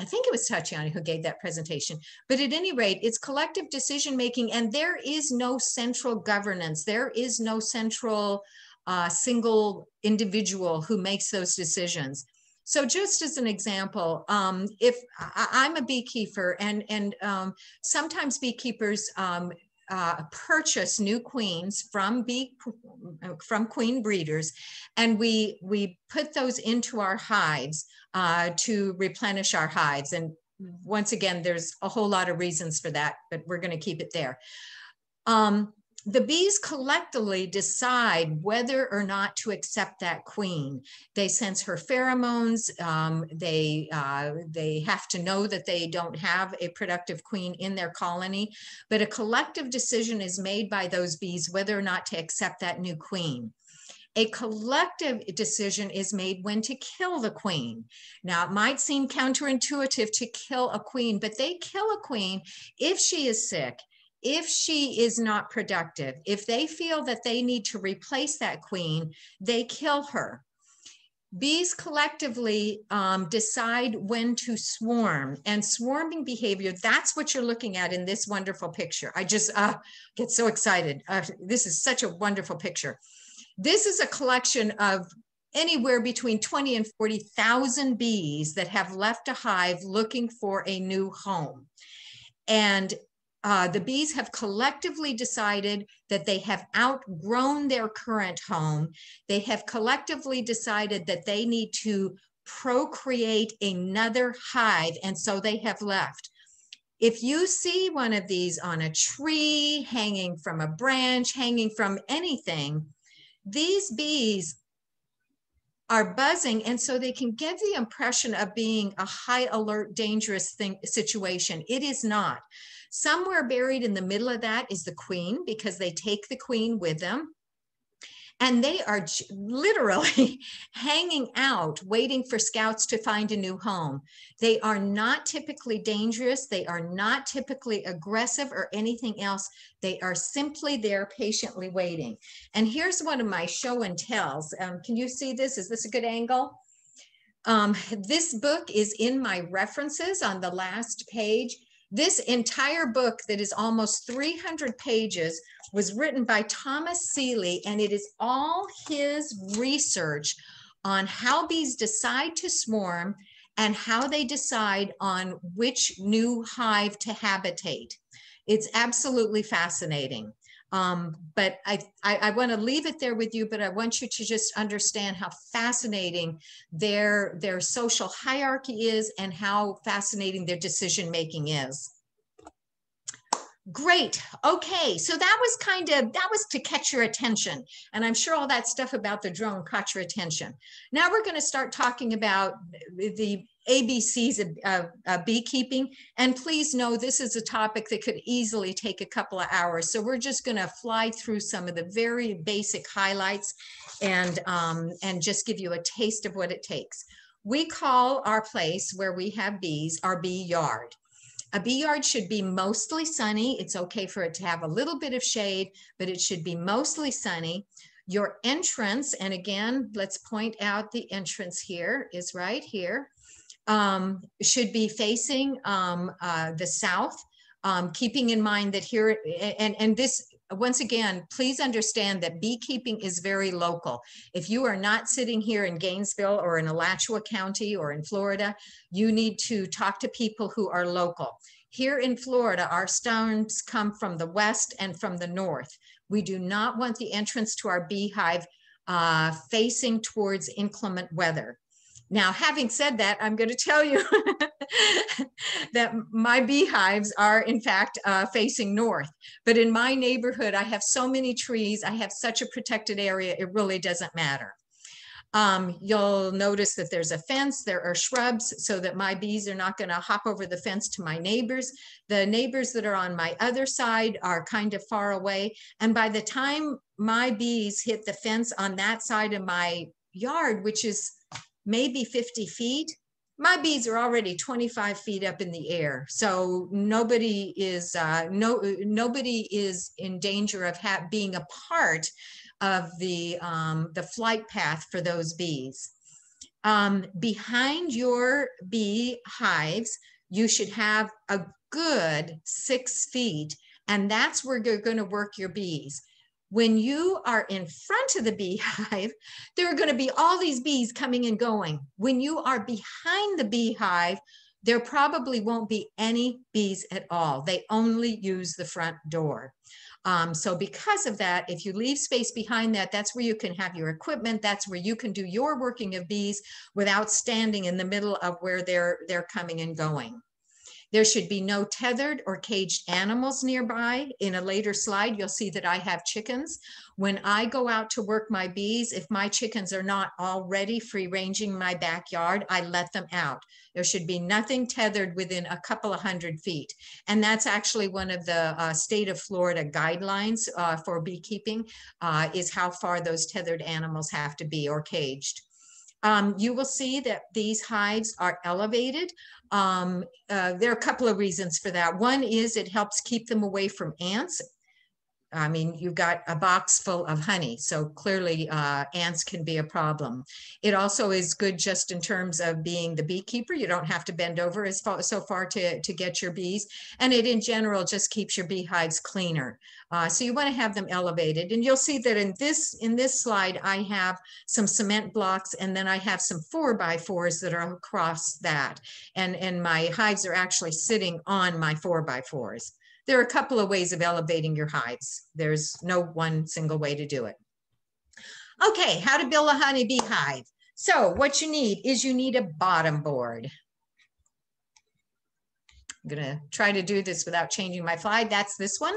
I think it was Tatiana who gave that presentation. But at any rate, it's collective decision making, and there is no central governance. There is no central uh, single individual who makes those decisions. So, just as an example, um, if I, am a beekeeper, and and um, sometimes beekeepers um, uh, purchase new queens from bee from queen breeders, and we we put those into our hives uh, to replenish our hives. And once again, there's a whole lot of reasons for that, but we're going to keep it there. Um, the bees collectively decide whether or not to accept that queen. They sense her pheromones. Um, they uh, they have to know that they don't have a productive queen in their colony, but a collective decision is made by those bees whether or not to accept that new queen. A collective decision is made when to kill the queen. Now, it might seem counterintuitive to kill a queen, but they kill a queen if she is sick, if she is not productive, if they feel that they need to replace that queen, they kill her. Bees collectively um, decide when to swarm and swarming behavior. That's what you're looking at in this wonderful picture. I just uh, get so excited. Uh, this is such a wonderful picture. This is a collection of anywhere between 20 and 40,000 bees that have left a hive looking for a new home. And uh, the bees have collectively decided that they have outgrown their current home. They have collectively decided that they need to procreate another hive, and so they have left. If you see one of these on a tree, hanging from a branch, hanging from anything, these bees are buzzing and so they can give the impression of being a high alert dangerous thing situation. It is not. Somewhere buried in the middle of that is the queen because they take the queen with them and they are literally (laughs) hanging out waiting for scouts to find a new home. They are not typically dangerous. They are not typically aggressive or anything else. They are simply there patiently waiting. And here's one of my show and tells. Um, can you see this? Is this a good angle? Um, this book is in my references on the last page this entire book that is almost 300 pages was written by Thomas Seeley, and it is all his research on how bees decide to swarm and how they decide on which new hive to habitate. It's absolutely fascinating. Um, but I, I, I want to leave it there with you, but I want you to just understand how fascinating their, their social hierarchy is and how fascinating their decision making is. Great. Okay. So that was kind of, that was to catch your attention. And I'm sure all that stuff about the drone caught your attention. Now we're going to start talking about the ABCs of, of, of, beekeeping. And please know this is a topic that could easily take a couple of hours. So we're just going to fly through some of the very basic highlights and, um, and just give you a taste of what it takes. We call our place where we have bees our bee yard. A bee yard should be mostly sunny. It's okay for it to have a little bit of shade, but it should be mostly sunny. Your entrance, and again, let's point out the entrance here is right here, um, should be facing um, uh, the south, um, keeping in mind that here, and, and this once again, please understand that beekeeping is very local. If you are not sitting here in Gainesville or in Alachua County or in Florida, you need to talk to people who are local. Here in Florida, our storms come from the west and from the north. We do not want the entrance to our beehive uh, facing towards inclement weather. Now, having said that, I'm going to tell you (laughs) that my beehives are, in fact, uh, facing north. But in my neighborhood, I have so many trees, I have such a protected area, it really doesn't matter. Um, you'll notice that there's a fence, there are shrubs so that my bees are not gonna hop over the fence to my neighbors. The neighbors that are on my other side are kind of far away. And by the time my bees hit the fence on that side of my yard, which is maybe 50 feet, my bees are already 25 feet up in the air. So nobody is uh, no nobody is in danger of being a part of the, um, the flight path for those bees. Um, behind your bee hives, you should have a good six feet, and that's where you're going to work your bees. When you are in front of the beehive, (laughs) there are going to be all these bees coming and going. When you are behind the beehive, there probably won't be any bees at all. They only use the front door. Um, so because of that, if you leave space behind that, that's where you can have your equipment. That's where you can do your working of bees without standing in the middle of where they're, they're coming and going. There should be no tethered or caged animals nearby. In a later slide, you'll see that I have chickens. When I go out to work my bees, if my chickens are not already free ranging my backyard, I let them out. There should be nothing tethered within a couple of hundred feet. And that's actually one of the uh, state of Florida guidelines uh, for beekeeping uh, is how far those tethered animals have to be or caged. Um, you will see that these hives are elevated. Um, uh, there are a couple of reasons for that. One is it helps keep them away from ants. I mean, you've got a box full of honey, so clearly uh, ants can be a problem. It also is good just in terms of being the beekeeper. You don't have to bend over as far, so far to, to get your bees. And it in general just keeps your beehives cleaner. Uh, so you want to have them elevated. And you'll see that in this, in this slide, I have some cement blocks and then I have some four by fours that are across that. And, and my hives are actually sitting on my four by fours. There are a couple of ways of elevating your hives. There's no one single way to do it. Okay, how to build a honeybee hive. So what you need is you need a bottom board. I'm gonna try to do this without changing my slide. That's this one.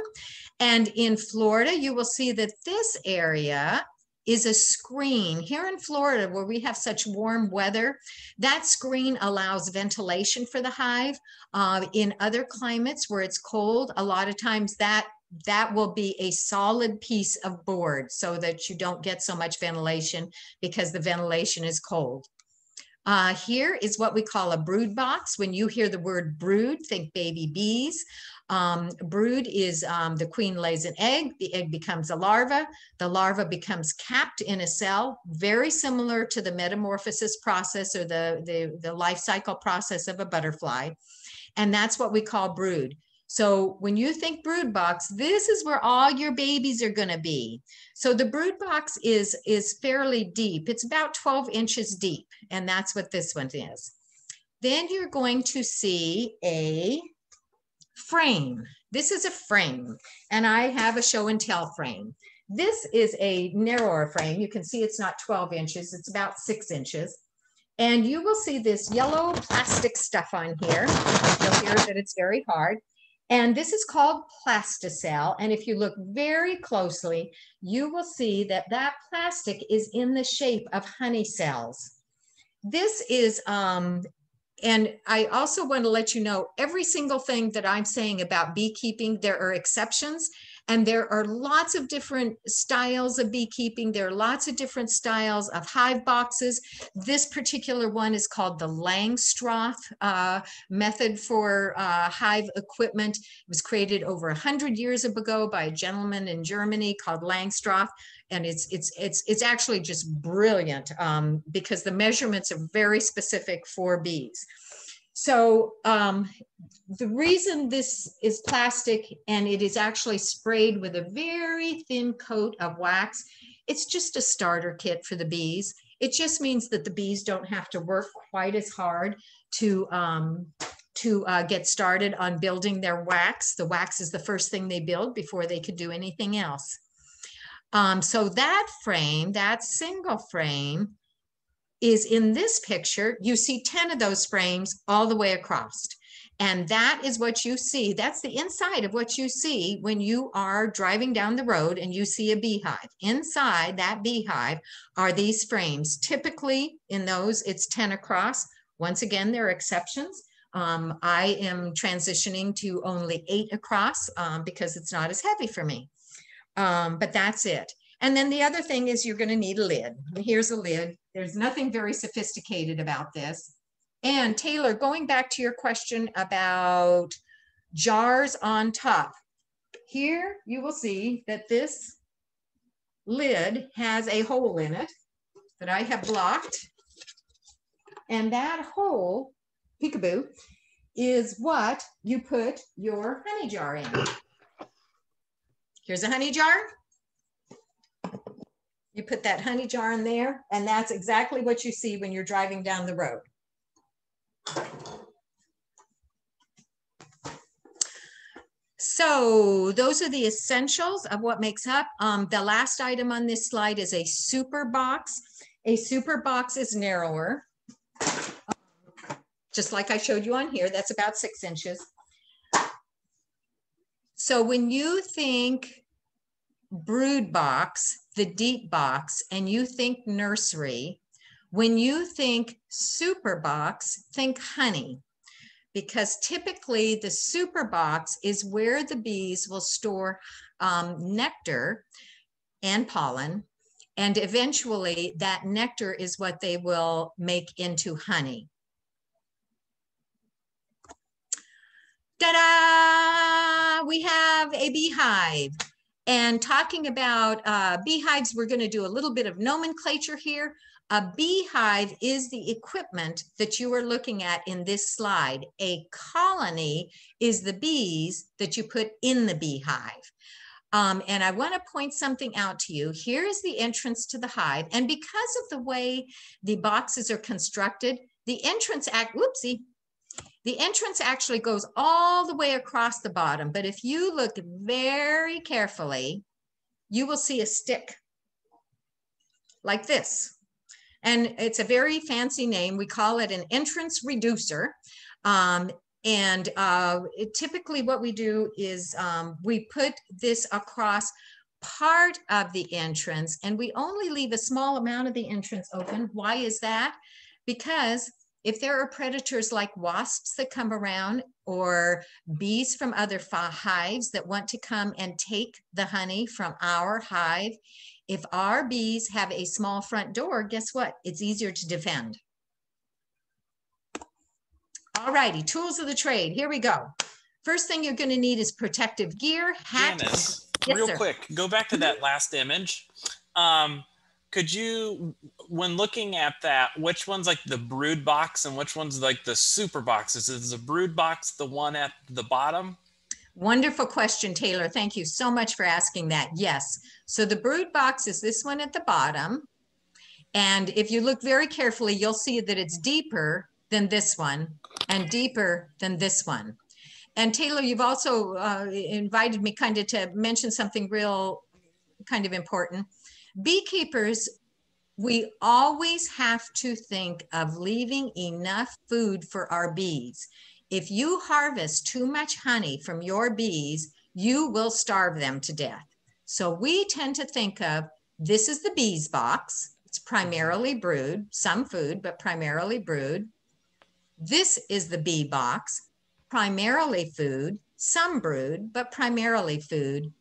And in Florida, you will see that this area is a screen. Here in Florida, where we have such warm weather, that screen allows ventilation for the hive. Uh, in other climates where it's cold, a lot of times that that will be a solid piece of board so that you don't get so much ventilation because the ventilation is cold. Uh, here is what we call a brood box. When you hear the word brood, think baby bees. Um, brood is um, the queen lays an egg, the egg becomes a larva, the larva becomes capped in a cell, very similar to the metamorphosis process or the, the, the life cycle process of a butterfly. And that's what we call brood. So when you think brood box, this is where all your babies are going to be. So the brood box is, is fairly deep. It's about 12 inches deep, and that's what this one is. Then you're going to see a frame. This is a frame, and I have a show and tell frame. This is a narrower frame. You can see it's not 12 inches, it's about six inches. And you will see this yellow plastic stuff on here. You'll hear that it's very hard. And this is called plasticell. And if you look very closely, you will see that that plastic is in the shape of honey cells. This is um, and I also want to let you know every single thing that I'm saying about beekeeping, there are exceptions. And there are lots of different styles of beekeeping. There are lots of different styles of hive boxes. This particular one is called the Langstroth uh, method for uh, hive equipment. It was created over 100 years ago by a gentleman in Germany called Langstroth. And it's, it's, it's, it's actually just brilliant um, because the measurements are very specific for bees. So um, the reason this is plastic and it is actually sprayed with a very thin coat of wax, it's just a starter kit for the bees. It just means that the bees don't have to work quite as hard to um, to uh, get started on building their wax. The wax is the first thing they build before they could do anything else. Um, so that frame, that single frame, is in this picture, you see 10 of those frames all the way across. And that is what you see. That's the inside of what you see when you are driving down the road and you see a beehive. Inside that beehive are these frames. Typically in those, it's 10 across. Once again, there are exceptions. Um, I am transitioning to only eight across um, because it's not as heavy for me. Um, but that's it. And then the other thing is you're going to need a lid. Here's a lid. There's nothing very sophisticated about this. And Taylor, going back to your question about jars on top, here you will see that this lid has a hole in it that I have blocked. And that hole, peekaboo, is what you put your honey jar in. Here's a honey jar. You put that honey jar in there, and that's exactly what you see when you're driving down the road. So those are the essentials of what makes up. Um, the last item on this slide is a super box. A super box is narrower, just like I showed you on here. That's about six inches. So when you think brood box, the deep box, and you think nursery, when you think super box, think honey, because typically the super box is where the bees will store um, nectar and pollen. And eventually that nectar is what they will make into honey. Ta-da! We have a beehive. And talking about uh, beehives, we're going to do a little bit of nomenclature here. A beehive is the equipment that you are looking at in this slide. A colony is the bees that you put in the beehive. Um, and I want to point something out to you. Here is the entrance to the hive. And because of the way the boxes are constructed, the entrance act, whoopsie, the entrance actually goes all the way across the bottom. But if you look very carefully, you will see a stick like this. And it's a very fancy name. We call it an entrance reducer. Um, and uh, it, typically what we do is um, we put this across part of the entrance and we only leave a small amount of the entrance open. Why is that? Because if there are predators like wasps that come around or bees from other hives that want to come and take the honey from our hive, if our bees have a small front door, guess what? It's easier to defend. All righty, tools of the trade. Here we go. First thing you're going to need is protective gear, hat. Janice, yes, real sir. quick, go back to that last image. Um, could you, when looking at that, which one's like the brood box and which one's like the super boxes? Is the brood box the one at the bottom? Wonderful question, Taylor. Thank you so much for asking that. Yes. So the brood box is this one at the bottom. And if you look very carefully, you'll see that it's deeper than this one and deeper than this one. And Taylor, you've also uh, invited me kind of to mention something real kind of important. Beekeepers, we always have to think of leaving enough food for our bees. If you harvest too much honey from your bees, you will starve them to death. So we tend to think of this is the bees box. It's primarily brood, some food, but primarily brood. This is the bee box, primarily food, some brood, but primarily food.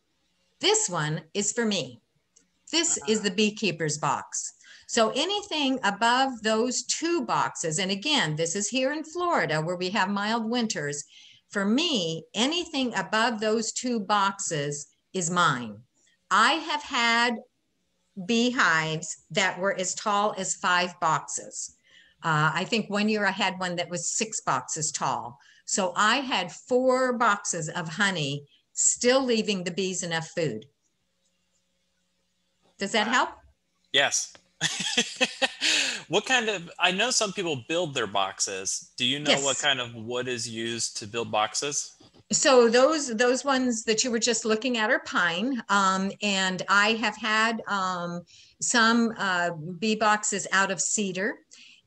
This one is for me. This is the beekeeper's box. So anything above those two boxes, and again, this is here in Florida where we have mild winters. For me, anything above those two boxes is mine. I have had beehives that were as tall as five boxes. Uh, I think one year I had one that was six boxes tall. So I had four boxes of honey, still leaving the bees enough food. Does that help? Yes. (laughs) what kind of i know some people build their boxes do you know yes. what kind of wood is used to build boxes so those those ones that you were just looking at are pine um, and i have had um, some uh, bee boxes out of cedar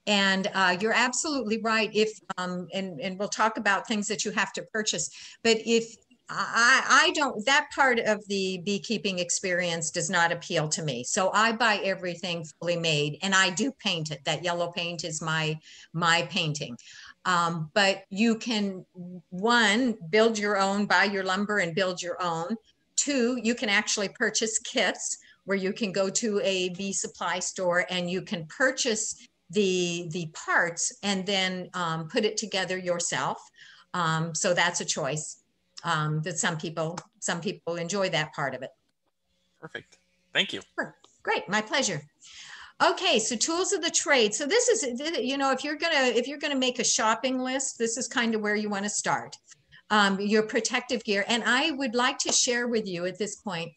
And uh, you're absolutely right. If um, and and we'll talk about things that you have to purchase. But if I, I don't that part of the beekeeping experience does not appeal to me. So I buy everything fully made, and I do paint it. That yellow paint is my my painting. Um, but you can one build your own, buy your lumber and build your own. Two, you can actually purchase kits where you can go to a bee supply store and you can purchase the the parts and then um, put it together yourself. Um, so that's a choice um, that some people some people enjoy that part of it. Perfect. Thank you. Sure. Great, my pleasure. Okay, so tools of the trade. So this is you know if you're gonna if you're gonna make a shopping list, this is kind of where you want to start. Um, your protective gear, and I would like to share with you at this point.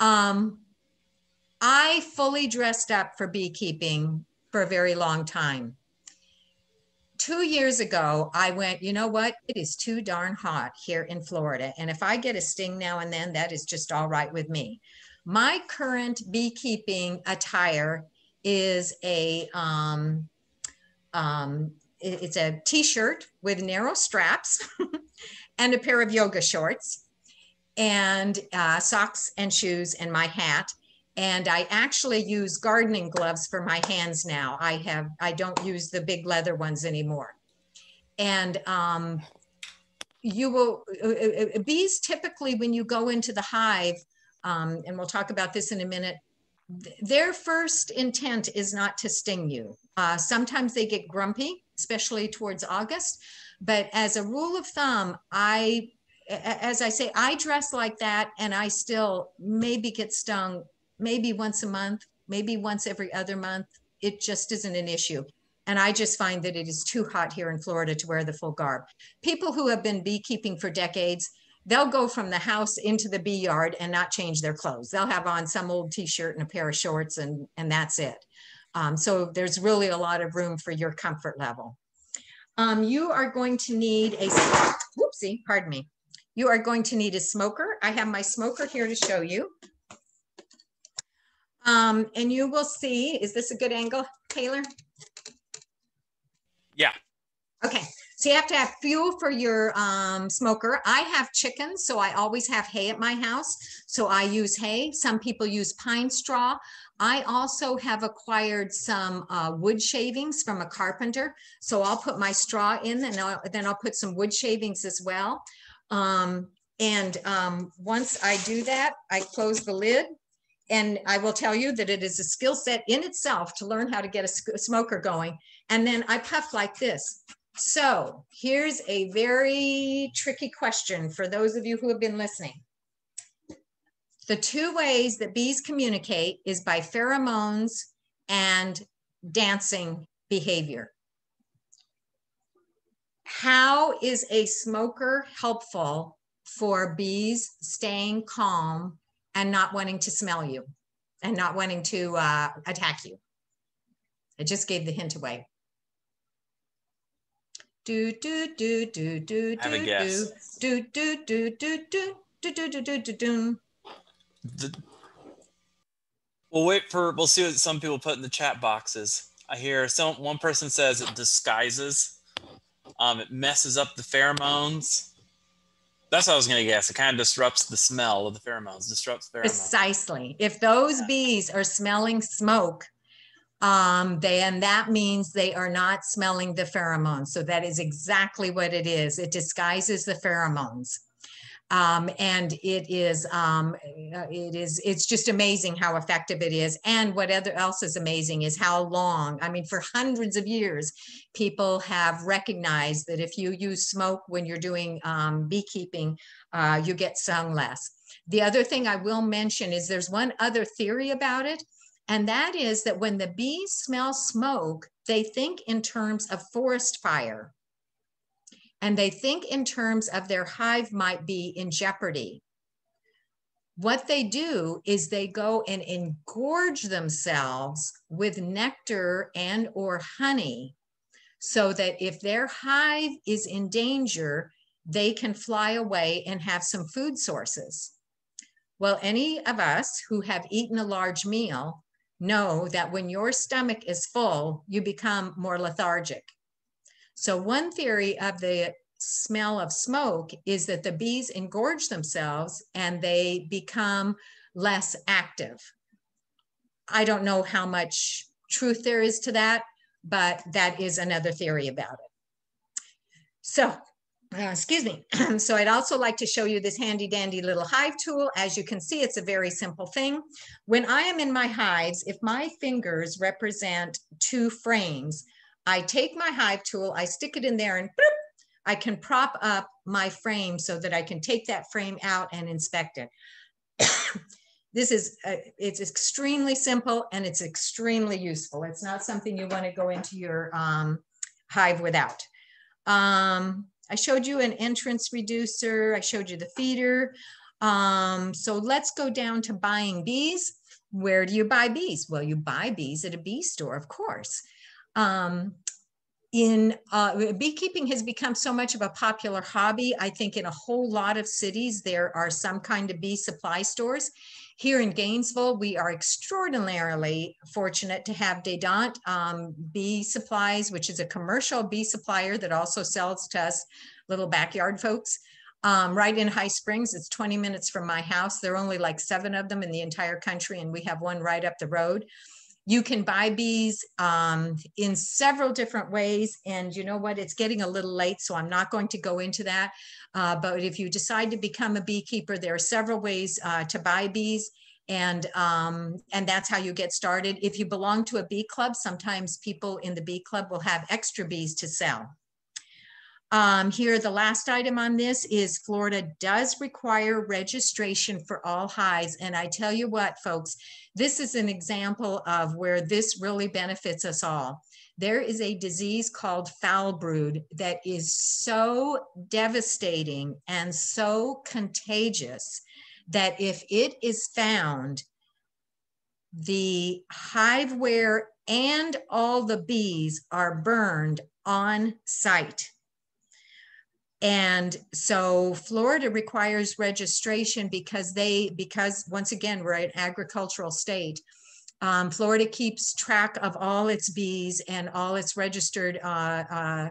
Um, I fully dressed up for beekeeping for a very long time. Two years ago, I went, you know what? It is too darn hot here in Florida. And if I get a sting now and then, that is just all right with me. My current beekeeping attire is a, um, um, it's a t-shirt with narrow straps (laughs) and a pair of yoga shorts and uh, socks and shoes and my hat and I actually use gardening gloves for my hands now. I have I don't use the big leather ones anymore. And um, you will uh, uh, uh, bees typically when you go into the hive, um, and we'll talk about this in a minute. Their first intent is not to sting you. Uh, sometimes they get grumpy, especially towards August. But as a rule of thumb, I as I say, I dress like that and I still maybe get stung maybe once a month, maybe once every other month. It just isn't an issue. And I just find that it is too hot here in Florida to wear the full garb. People who have been beekeeping for decades, they'll go from the house into the bee yard and not change their clothes. They'll have on some old t-shirt and a pair of shorts and, and that's it. Um, so there's really a lot of room for your comfort level. Um, you are going to need a, whoopsie, pardon me. You are going to need a smoker. I have my smoker here to show you. Um, and you will see, is this a good angle, Taylor? Yeah. Okay, so you have to have fuel for your um, smoker. I have chickens, so I always have hay at my house. So I use hay. Some people use pine straw. I also have acquired some uh, wood shavings from a carpenter. So I'll put my straw in and I'll, then I'll put some wood shavings as well. Um, and um, once I do that, I close the lid and I will tell you that it is a skill set in itself to learn how to get a smoker going. And then I puff like this. So here's a very tricky question for those of you who have been listening. The two ways that bees communicate is by pheromones and dancing behavior. How is a smoker helpful for bees staying calm and not wanting to smell you and not wanting to uh, attack you. I just gave the hint away. Do do do do do Have do do do do do do do do do do do. We'll wait for. We'll see what some people put in the chat boxes. I hear some. One person says it disguises. Um, it messes up the pheromones. That's what I was going to guess. It kind of disrupts the smell of the pheromones, disrupts pheromones. Precisely. If those bees are smelling smoke, um, then that means they are not smelling the pheromones. So that is exactly what it is. It disguises the pheromones. Um, and it is um, uh, it is it's just amazing how effective it is. And what other else is amazing is how long i mean for hundreds of years people have recognized that if you use smoke when you're doing um, beekeeping uh, you get stung less. The other thing i will mention is there's one other theory about it and that is that when the bees smell smoke they think in terms of forest fire and they think in terms of their hive might be in jeopardy. What they do is they go and engorge themselves with nectar and or honey so that if their hive is in danger, they can fly away and have some food sources. Well, any of us who have eaten a large meal know that when your stomach is full, you become more lethargic. So one theory of the smell of smoke is that the bees engorge themselves and they become less active. I don't know how much truth there is to that, but that is another theory about it. So, uh, excuse me. (clears throat) so I'd also like to show you this handy dandy little hive tool. As you can see, it's a very simple thing. When I am in my hives, if my fingers represent two frames, I take my hive tool, I stick it in there and boop, I can prop up my frame so that I can take that frame out and inspect it. (coughs) this is, uh, it's extremely simple and it's extremely useful. It's not something you wanna go into your um, hive without. Um, I showed you an entrance reducer. I showed you the feeder. Um, so let's go down to buying bees. Where do you buy bees? Well, you buy bees at a bee store, of course. Um, in uh, beekeeping has become so much of a popular hobby. I think in a whole lot of cities, there are some kind of bee supply stores. Here in Gainesville, we are extraordinarily fortunate to have Dadant um, Bee Supplies, which is a commercial bee supplier that also sells to us little backyard folks. Um, right in High Springs, it's 20 minutes from my house. There are only like seven of them in the entire country, and we have one right up the road. You can buy bees um, in several different ways. And you know what? It's getting a little late, so I'm not going to go into that. Uh, but if you decide to become a beekeeper, there are several ways uh, to buy bees. And, um, and that's how you get started. If you belong to a bee club, sometimes people in the bee club will have extra bees to sell. Um, here, the last item on this is Florida does require registration for all hives. And I tell you what, folks, this is an example of where this really benefits us all. There is a disease called foul brood that is so devastating and so contagious that if it is found, the hiveware and all the bees are burned on site. And so Florida requires registration because they, because once again, we're an agricultural state. Um, Florida keeps track of all its bees and all its registered uh, uh,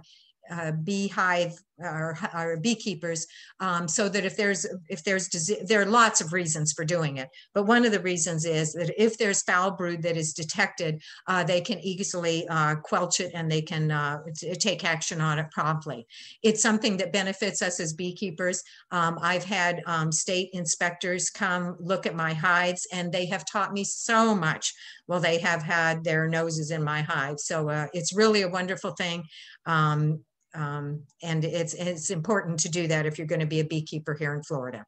uh, beehive or, or beekeepers um, so that if there's if there's there are lots of reasons for doing it. But one of the reasons is that if there's foul brood that is detected uh, they can easily uh, it and they can uh, take action on it promptly. It's something that benefits us as beekeepers. Um, i've had um, state inspectors come look at my hives and they have taught me so much. Well they have had their noses in my hive so uh, it's really a wonderful thing. Um, um, and it's, it's important to do that if you're going to be a beekeeper here in Florida.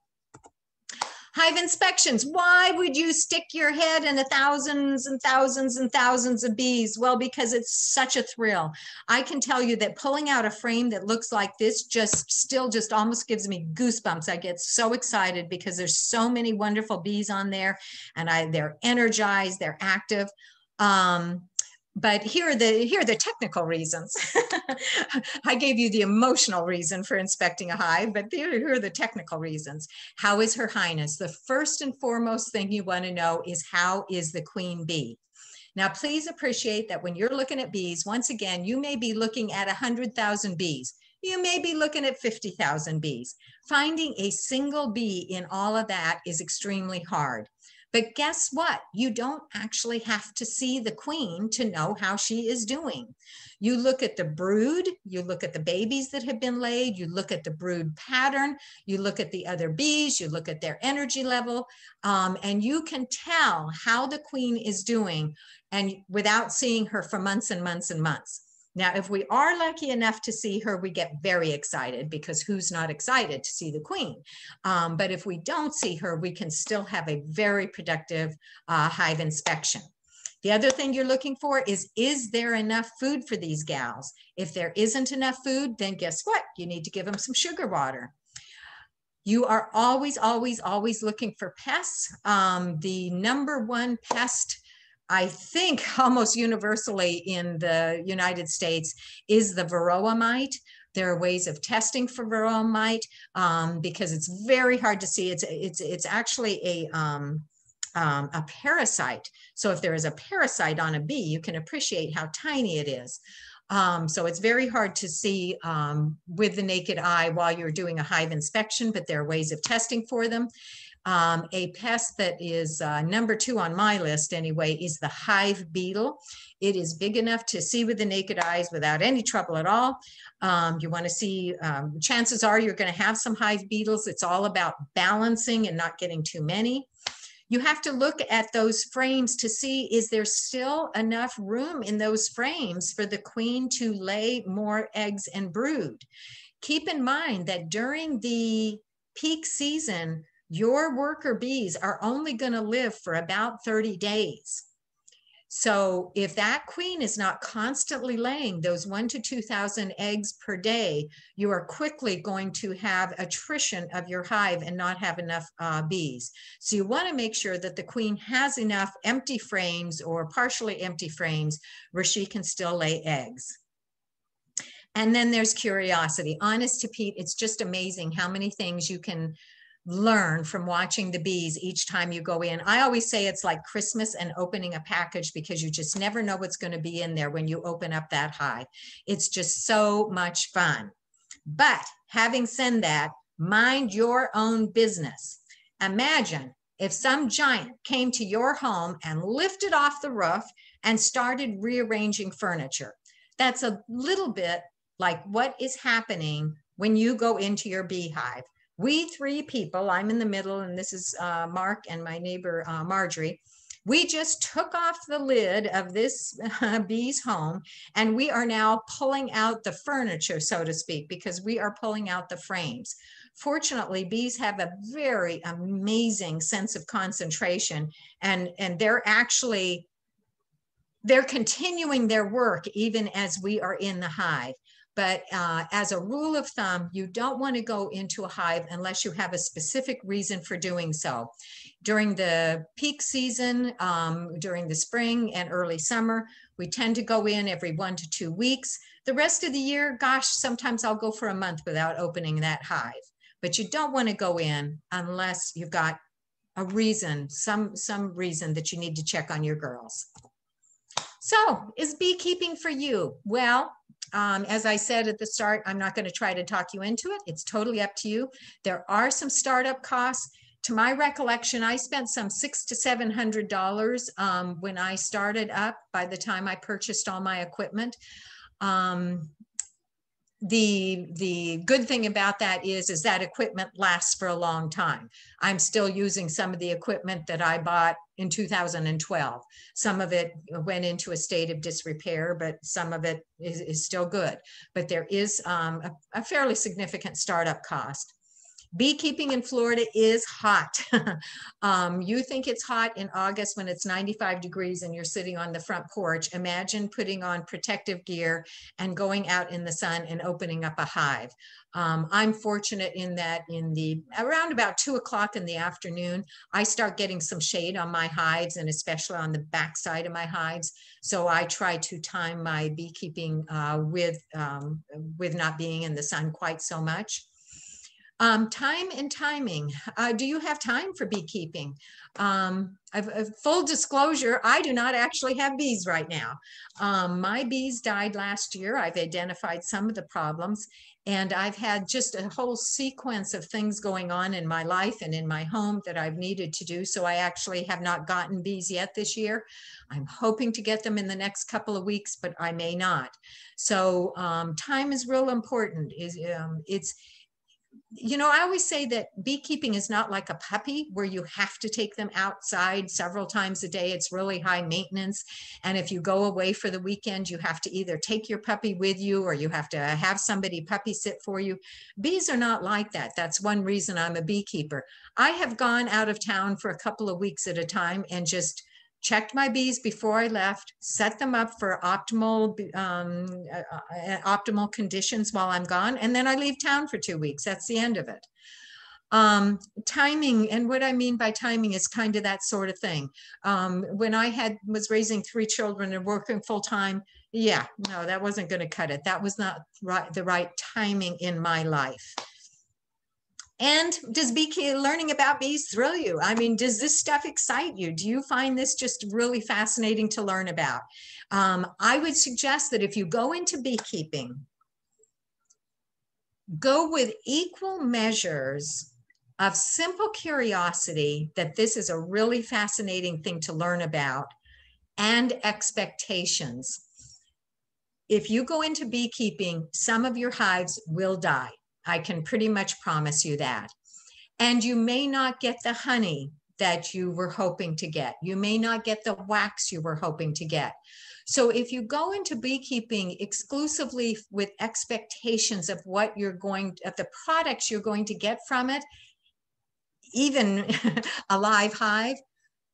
Hive inspections. Why would you stick your head in the thousands and thousands and thousands of bees? Well, because it's such a thrill. I can tell you that pulling out a frame that looks like this just still just almost gives me goosebumps. I get so excited because there's so many wonderful bees on there and I they're energized, they're active. Um, but here are the here are the technical reasons. (laughs) I gave you the emotional reason for inspecting a hive, but here, are the technical reasons. How is her highness? The first and foremost thing you want to know is how is the queen bee? Now, please appreciate that when you're looking at bees, once again, you may be looking at 100,000 bees. You may be looking at 50,000 bees. Finding a single bee in all of that is extremely hard. But guess what? You don't actually have to see the queen to know how she is doing. You look at the brood, you look at the babies that have been laid, you look at the brood pattern, you look at the other bees, you look at their energy level, um, and you can tell how the queen is doing and without seeing her for months and months and months. Now, if we are lucky enough to see her, we get very excited because who's not excited to see the queen? Um, but if we don't see her, we can still have a very productive uh, hive inspection. The other thing you're looking for is, is there enough food for these gals? If there isn't enough food, then guess what? You need to give them some sugar water. You are always, always, always looking for pests. Um, the number one pest I think (laughs) almost universally in the United States is the varroa mite. There are ways of testing for varroa mite um, because it's very hard to see. It's it's it's actually a um, um, a parasite. So if there is a parasite on a bee, you can appreciate how tiny it is. Um, so it's very hard to see um, with the naked eye while you're doing a hive inspection, but there are ways of testing for them. Um, a pest that is uh, number two on my list anyway is the hive beetle. It is big enough to see with the naked eyes without any trouble at all. Um, you want to see, um, chances are you're going to have some hive beetles. It's all about balancing and not getting too many. You have to look at those frames to see is there still enough room in those frames for the queen to lay more eggs and brood. Keep in mind that during the peak season, your worker bees are only going to live for about 30 days. So if that queen is not constantly laying those one to 2,000 eggs per day, you are quickly going to have attrition of your hive and not have enough uh, bees. So you want to make sure that the queen has enough empty frames or partially empty frames where she can still lay eggs. And then there's curiosity. Honest to Pete, it's just amazing how many things you can learn from watching the bees each time you go in. I always say it's like Christmas and opening a package because you just never know what's going to be in there when you open up that hive. It's just so much fun. But having said that, mind your own business. Imagine if some giant came to your home and lifted off the roof and started rearranging furniture. That's a little bit like what is happening when you go into your beehive we three people, I'm in the middle, and this is uh, Mark and my neighbor uh, Marjorie. We just took off the lid of this uh, (laughs) bee's home and we are now pulling out the furniture, so to speak, because we are pulling out the frames. Fortunately, bees have a very amazing sense of concentration and, and they're actually they're continuing their work even as we are in the hive. But uh, as a rule of thumb, you don't want to go into a hive unless you have a specific reason for doing so. During the peak season, um, during the spring and early summer, we tend to go in every one to two weeks. The rest of the year, gosh, sometimes I'll go for a month without opening that hive. But you don't want to go in unless you've got a reason, some, some reason that you need to check on your girls. So is beekeeping for you? Well, um, as I said at the start, I'm not going to try to talk you into it. It's totally up to you. There are some startup costs. To my recollection, I spent some six to seven hundred dollars um, when I started up. By the time I purchased all my equipment, um, the the good thing about that is is that equipment lasts for a long time. I'm still using some of the equipment that i bought in 2012 some of it went into a state of disrepair but some of it is, is still good. But there is um, a, a fairly significant startup cost Beekeeping in Florida is hot. (laughs) um, you think it's hot in August when it's 95 degrees and you're sitting on the front porch. Imagine putting on protective gear and going out in the sun and opening up a hive. Um, I'm fortunate in that in the around about two o'clock in the afternoon, I start getting some shade on my hives and especially on the back side of my hives. So I try to time my beekeeping uh, with um, with not being in the sun quite so much. Um, time and timing. Uh, do you have time for beekeeping? Um, I've, uh, full disclosure, I do not actually have bees right now. Um, my bees died last year. I've identified some of the problems and I've had just a whole sequence of things going on in my life and in my home that I've needed to do. So I actually have not gotten bees yet this year. I'm hoping to get them in the next couple of weeks, but I may not. So um, time is real important. Is um, it's you know, I always say that beekeeping is not like a puppy where you have to take them outside several times a day. It's really high maintenance. And if you go away for the weekend, you have to either take your puppy with you or you have to have somebody puppy sit for you. Bees are not like that. That's one reason I'm a beekeeper. I have gone out of town for a couple of weeks at a time and just checked my bees before I left, set them up for optimal um, uh, uh, optimal conditions while I'm gone, and then I leave town for two weeks. That's the end of it. Um, timing, and what I mean by timing is kind of that sort of thing. Um, when I had was raising three children and working full time, yeah, no, that wasn't going to cut it. That was not right, the right timing in my life. And does bee learning about bees thrill you? I mean, does this stuff excite you? Do you find this just really fascinating to learn about? Um, I would suggest that if you go into beekeeping, go with equal measures of simple curiosity that this is a really fascinating thing to learn about and expectations. If you go into beekeeping, some of your hives will die. I can pretty much promise you that. And you may not get the honey that you were hoping to get. You may not get the wax you were hoping to get. So if you go into beekeeping exclusively with expectations of what you're going, of the products you're going to get from it, even (laughs) a live hive,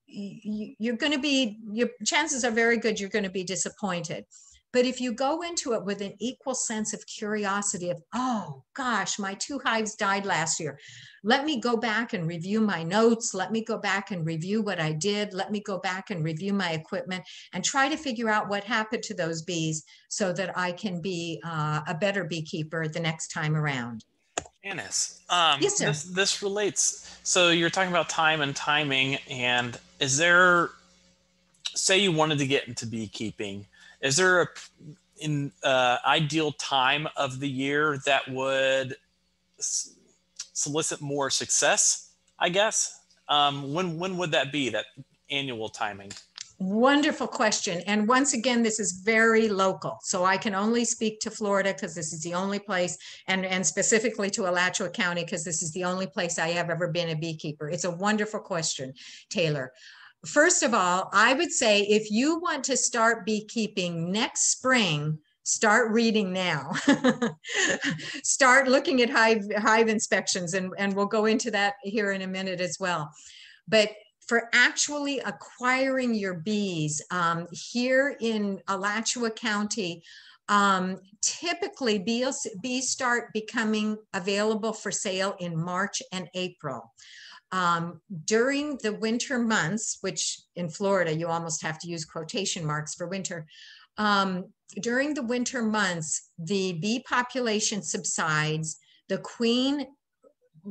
you're going to be, your chances are very good you're going to be disappointed. But if you go into it with an equal sense of curiosity of, oh gosh, my two hives died last year. Let me go back and review my notes. Let me go back and review what I did. Let me go back and review my equipment and try to figure out what happened to those bees so that I can be uh, a better beekeeper the next time around. Janice, um, yes, sir. This, this relates. So you're talking about time and timing, and is there, say, you wanted to get into beekeeping, is there a in uh, ideal time of the year that would solicit more success? I guess. Um, when when would that be? That annual timing. Wonderful question. And once again, this is very local. So I can only speak to Florida because this is the only place, and, and specifically to Alachua County because this is the only place I have ever been a beekeeper. It's a wonderful question, Taylor. First of all, I would say if you want to start beekeeping next spring, start reading now. (laughs) start looking at hive, hive inspections, and, and we'll go into that here in a minute as well. But for actually acquiring your bees um, here in Alachua County, um, typically bees, bees start becoming available for sale in March and April. Um, during the winter months, which in Florida, you almost have to use quotation marks for winter, um, during the winter months, the bee population subsides, the queen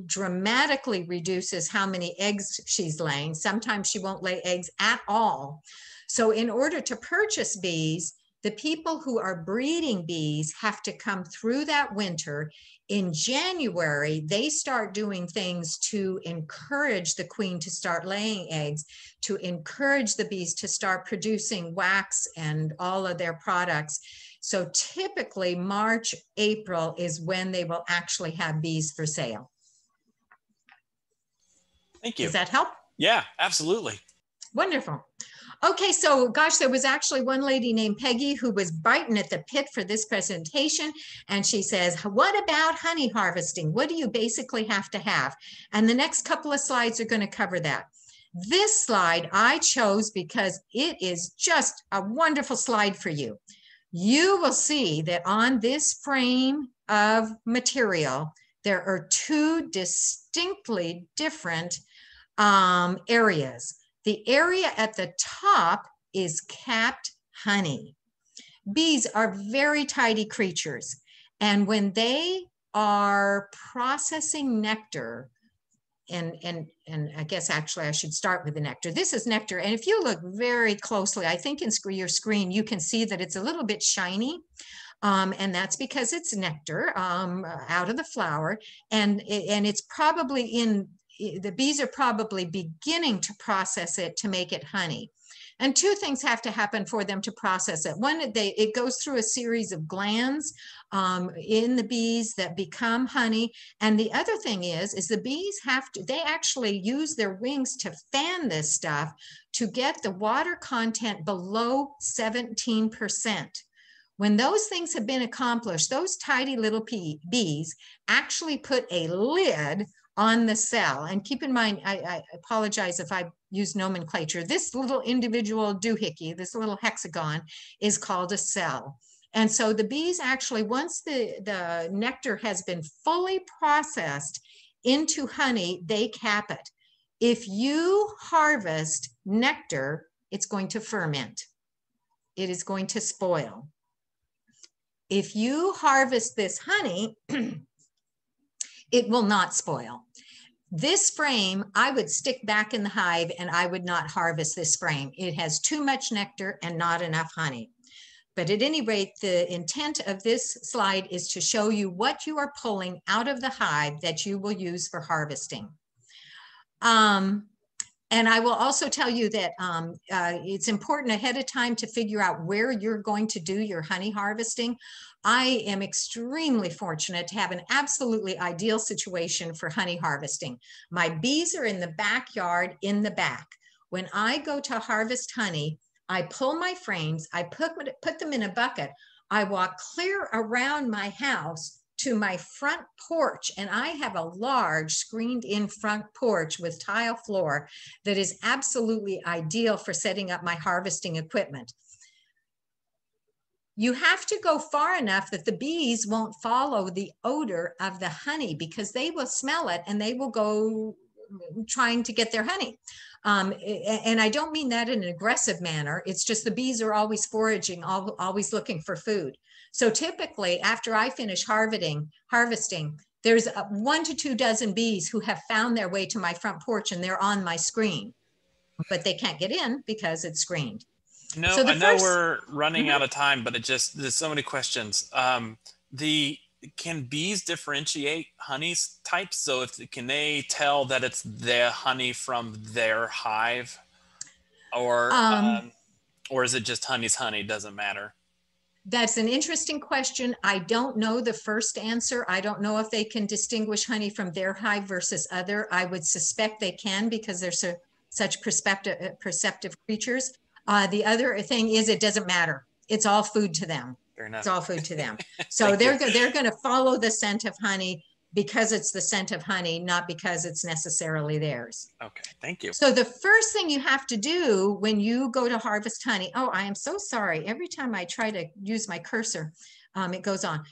dramatically reduces how many eggs she's laying. Sometimes she won't lay eggs at all. So in order to purchase bees, the people who are breeding bees have to come through that winter in January, they start doing things to encourage the queen to start laying eggs, to encourage the bees to start producing wax and all of their products. So typically, March, April is when they will actually have bees for sale. Thank you. Does that help? Yeah, absolutely. Wonderful. Okay, so gosh, there was actually one lady named Peggy who was biting at the pit for this presentation. And she says, what about honey harvesting? What do you basically have to have? And the next couple of slides are gonna cover that. This slide I chose because it is just a wonderful slide for you. You will see that on this frame of material, there are two distinctly different um, areas. The area at the top is capped honey. Bees are very tidy creatures. And when they are processing nectar, and, and, and I guess actually I should start with the nectar. This is nectar. And if you look very closely, I think in your screen, you can see that it's a little bit shiny. Um, and that's because it's nectar um, out of the flower. And, and it's probably in the bees are probably beginning to process it to make it honey. And two things have to happen for them to process it. One, they, it goes through a series of glands um, in the bees that become honey. And the other thing is, is the bees have to, they actually use their wings to fan this stuff to get the water content below 17%. When those things have been accomplished, those tidy little bees actually put a lid on the cell. And keep in mind, I, I apologize if I use nomenclature. This little individual doohickey, this little hexagon is called a cell. And so the bees actually, once the, the nectar has been fully processed into honey, they cap it. If you harvest nectar, it's going to ferment. It is going to spoil. If you harvest this honey, (clears throat) it will not spoil. This frame, I would stick back in the hive and I would not harvest this frame. It has too much nectar and not enough honey. But at any rate, the intent of this slide is to show you what you are pulling out of the hive that you will use for harvesting. Um, and I will also tell you that um, uh, it's important ahead of time to figure out where you're going to do your honey harvesting. I am extremely fortunate to have an absolutely ideal situation for honey harvesting. My bees are in the backyard in the back. When I go to harvest honey, I pull my frames, I put, put them in a bucket, I walk clear around my house to my front porch and I have a large screened in front porch with tile floor that is absolutely ideal for setting up my harvesting equipment. You have to go far enough that the bees won't follow the odor of the honey because they will smell it and they will go trying to get their honey. Um, and I don't mean that in an aggressive manner. It's just the bees are always foraging, always looking for food. So typically after I finish harvesting, harvesting, there's one to two dozen bees who have found their way to my front porch and they're on my screen, but they can't get in because it's screened. No, so I know first, we're running mm-hmm. out of time, but it just, there's so many questions. Um, the, can bees differentiate honey types? So if, can they tell that it's the honey from their hive or, um, um, or is it just honey's honey? Doesn't matter. That's an interesting question. I don't know the first answer. I don't know if they can distinguish honey from their hive versus other. I would suspect they can because they're so, such perceptive, perceptive creatures. Uh, the other thing is it doesn't matter. It's all food to them. It's all food to them. (laughs) So they're, they're going to follow the scent of honey because it's the scent of honey, not because it's necessarily theirs. Okay, thank you. So the first thing you have to do when you go to harvest honey, oh, I am so sorry. Every time I try to use my cursor, um, it goes on.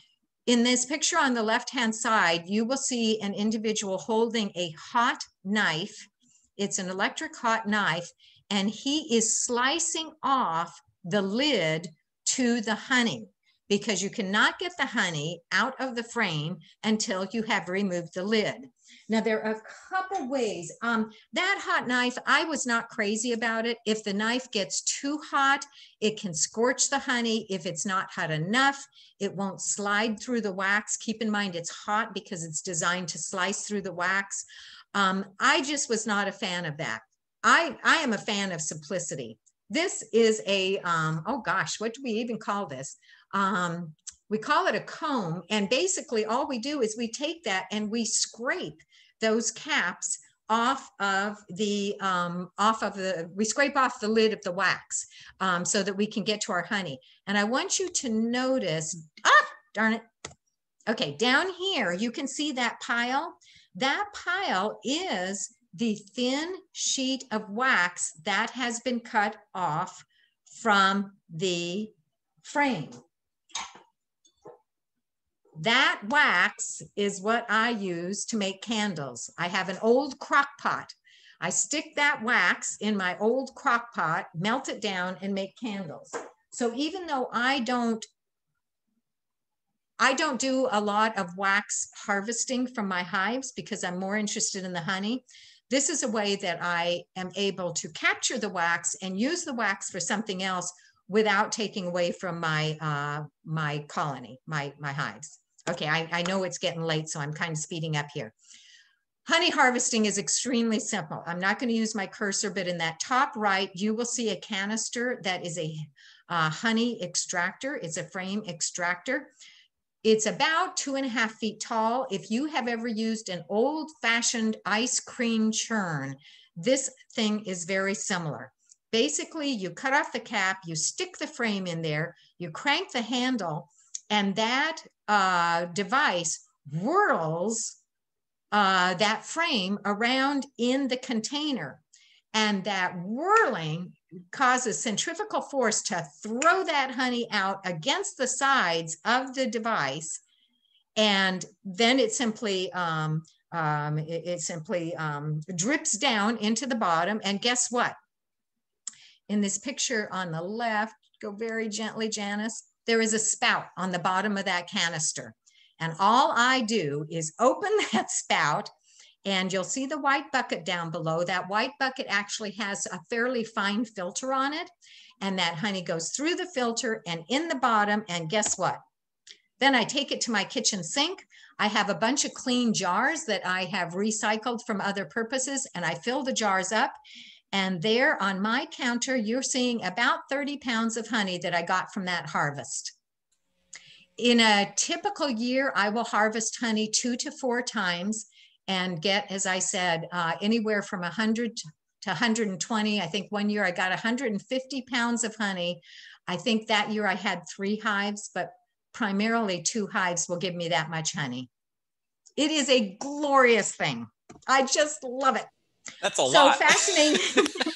In this picture on the left-hand side, you will see an individual holding a hot knife. It's an electric hot knife, and he is slicing off the lid to the honey because you cannot get the honey out of the frame until you have removed the lid. Now there are a couple ways. Um, that hot knife, I was not crazy about it. If the knife gets too hot, it can scorch the honey. If it's not hot enough, it won't slide through the wax. Keep in mind it's hot because it's designed to slice through the wax. Um, I just was not a fan of that. I, I am a fan of simplicity. This is a, um, oh gosh, what do we even call this? Um, we call it a comb. And basically all we do is we take that and we scrape those caps off of the um, off of the we scrape off the lid of the wax um, so that we can get to our honey and i want you to notice ah darn it okay down here you can see that pile that pile is the thin sheet of wax that has been cut off from the frame that wax is what I use to make candles. I have an old crock pot. I stick that wax in my old crock pot, melt it down and make candles. So even though I don't I don't do a lot of wax harvesting from my hives because I'm more interested in the honey. This is a way that I am able to capture the wax and use the wax for something else without taking away from my uh, my colony, my my hives. Okay, I, I know it's getting late, so I'm kind of speeding up here. Honey harvesting is extremely simple. I'm not going to use my cursor, but in that top right, you will see a canister that is a uh, honey extractor. It's a frame extractor. It's about two and a half feet tall. If you have ever used an old fashioned ice cream churn, this thing is very similar. Basically, you cut off the cap, you stick the frame in there, you crank the handle, and that uh, device whirls uh, that frame around in the container. And that whirling causes centrifugal force to throw that honey out against the sides of the device. And then it simply, um, um, it, it, simply um, drips down into the bottom. And guess what? In this picture on the left, go very gently, Janice there is a spout on the bottom of that canister. And all I do is open (laughs) that spout and you'll see the white bucket down below. That white bucket actually has a fairly fine filter on it. And that honey goes through the filter and in the bottom. And guess what? Then I take it to my kitchen sink. I have a bunch of clean jars that I have recycled from other purposes and I fill the jars up. And there on my counter, you're seeing about 30 pounds of honey that I got from that harvest. In a typical year, I will harvest honey two to four times and get, as I said, uh, anywhere from 100 to 120. I think one year I got 150 pounds of honey. I think that year I had three hives, but primarily two hives will give me that much honey. It is a glorious thing. I just love it. That's a so lot. fascinating. (laughs)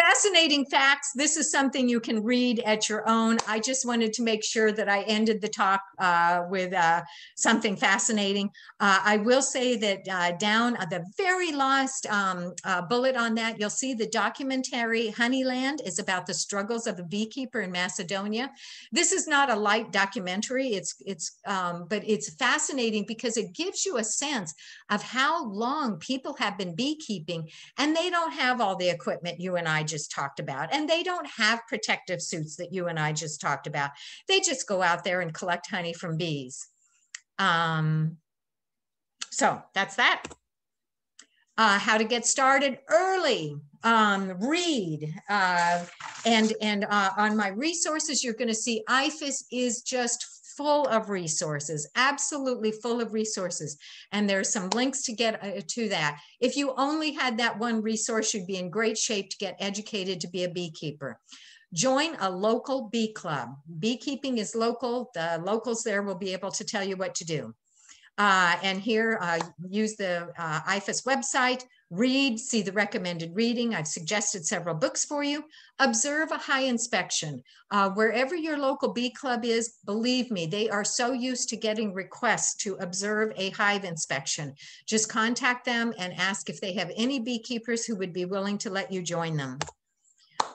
fascinating facts. This is something you can read at your own. I just wanted to make sure that I ended the talk uh, with uh, something fascinating. Uh, I will say that uh, down at the very last um, uh, bullet on that, you'll see the documentary Honeyland is about the struggles of a beekeeper in Macedonia. This is not a light documentary. It's it's um, but it's fascinating because it gives you a sense of how long people have been beekeeping and they don't have all the equipment you and I just talked about. And they don't have protective suits that you and I just talked about. They just go out there and collect honey from bees. Um, so that's that. Uh, how to get started early. Um, read uh, and and uh, on my resources, you're going to see IFAS is just full of resources, absolutely full of resources. And there's some links to get uh, to that. If you only had that one resource, you'd be in great shape to get educated to be a beekeeper. Join a local bee club. Beekeeping is local. The locals there will be able to tell you what to do. Uh, and here, uh, use the uh, IFAS website, read, see the recommended reading. I've suggested several books for you. Observe a high inspection. Uh, wherever your local bee club is, believe me, they are so used to getting requests to observe a hive inspection. Just contact them and ask if they have any beekeepers who would be willing to let you join them.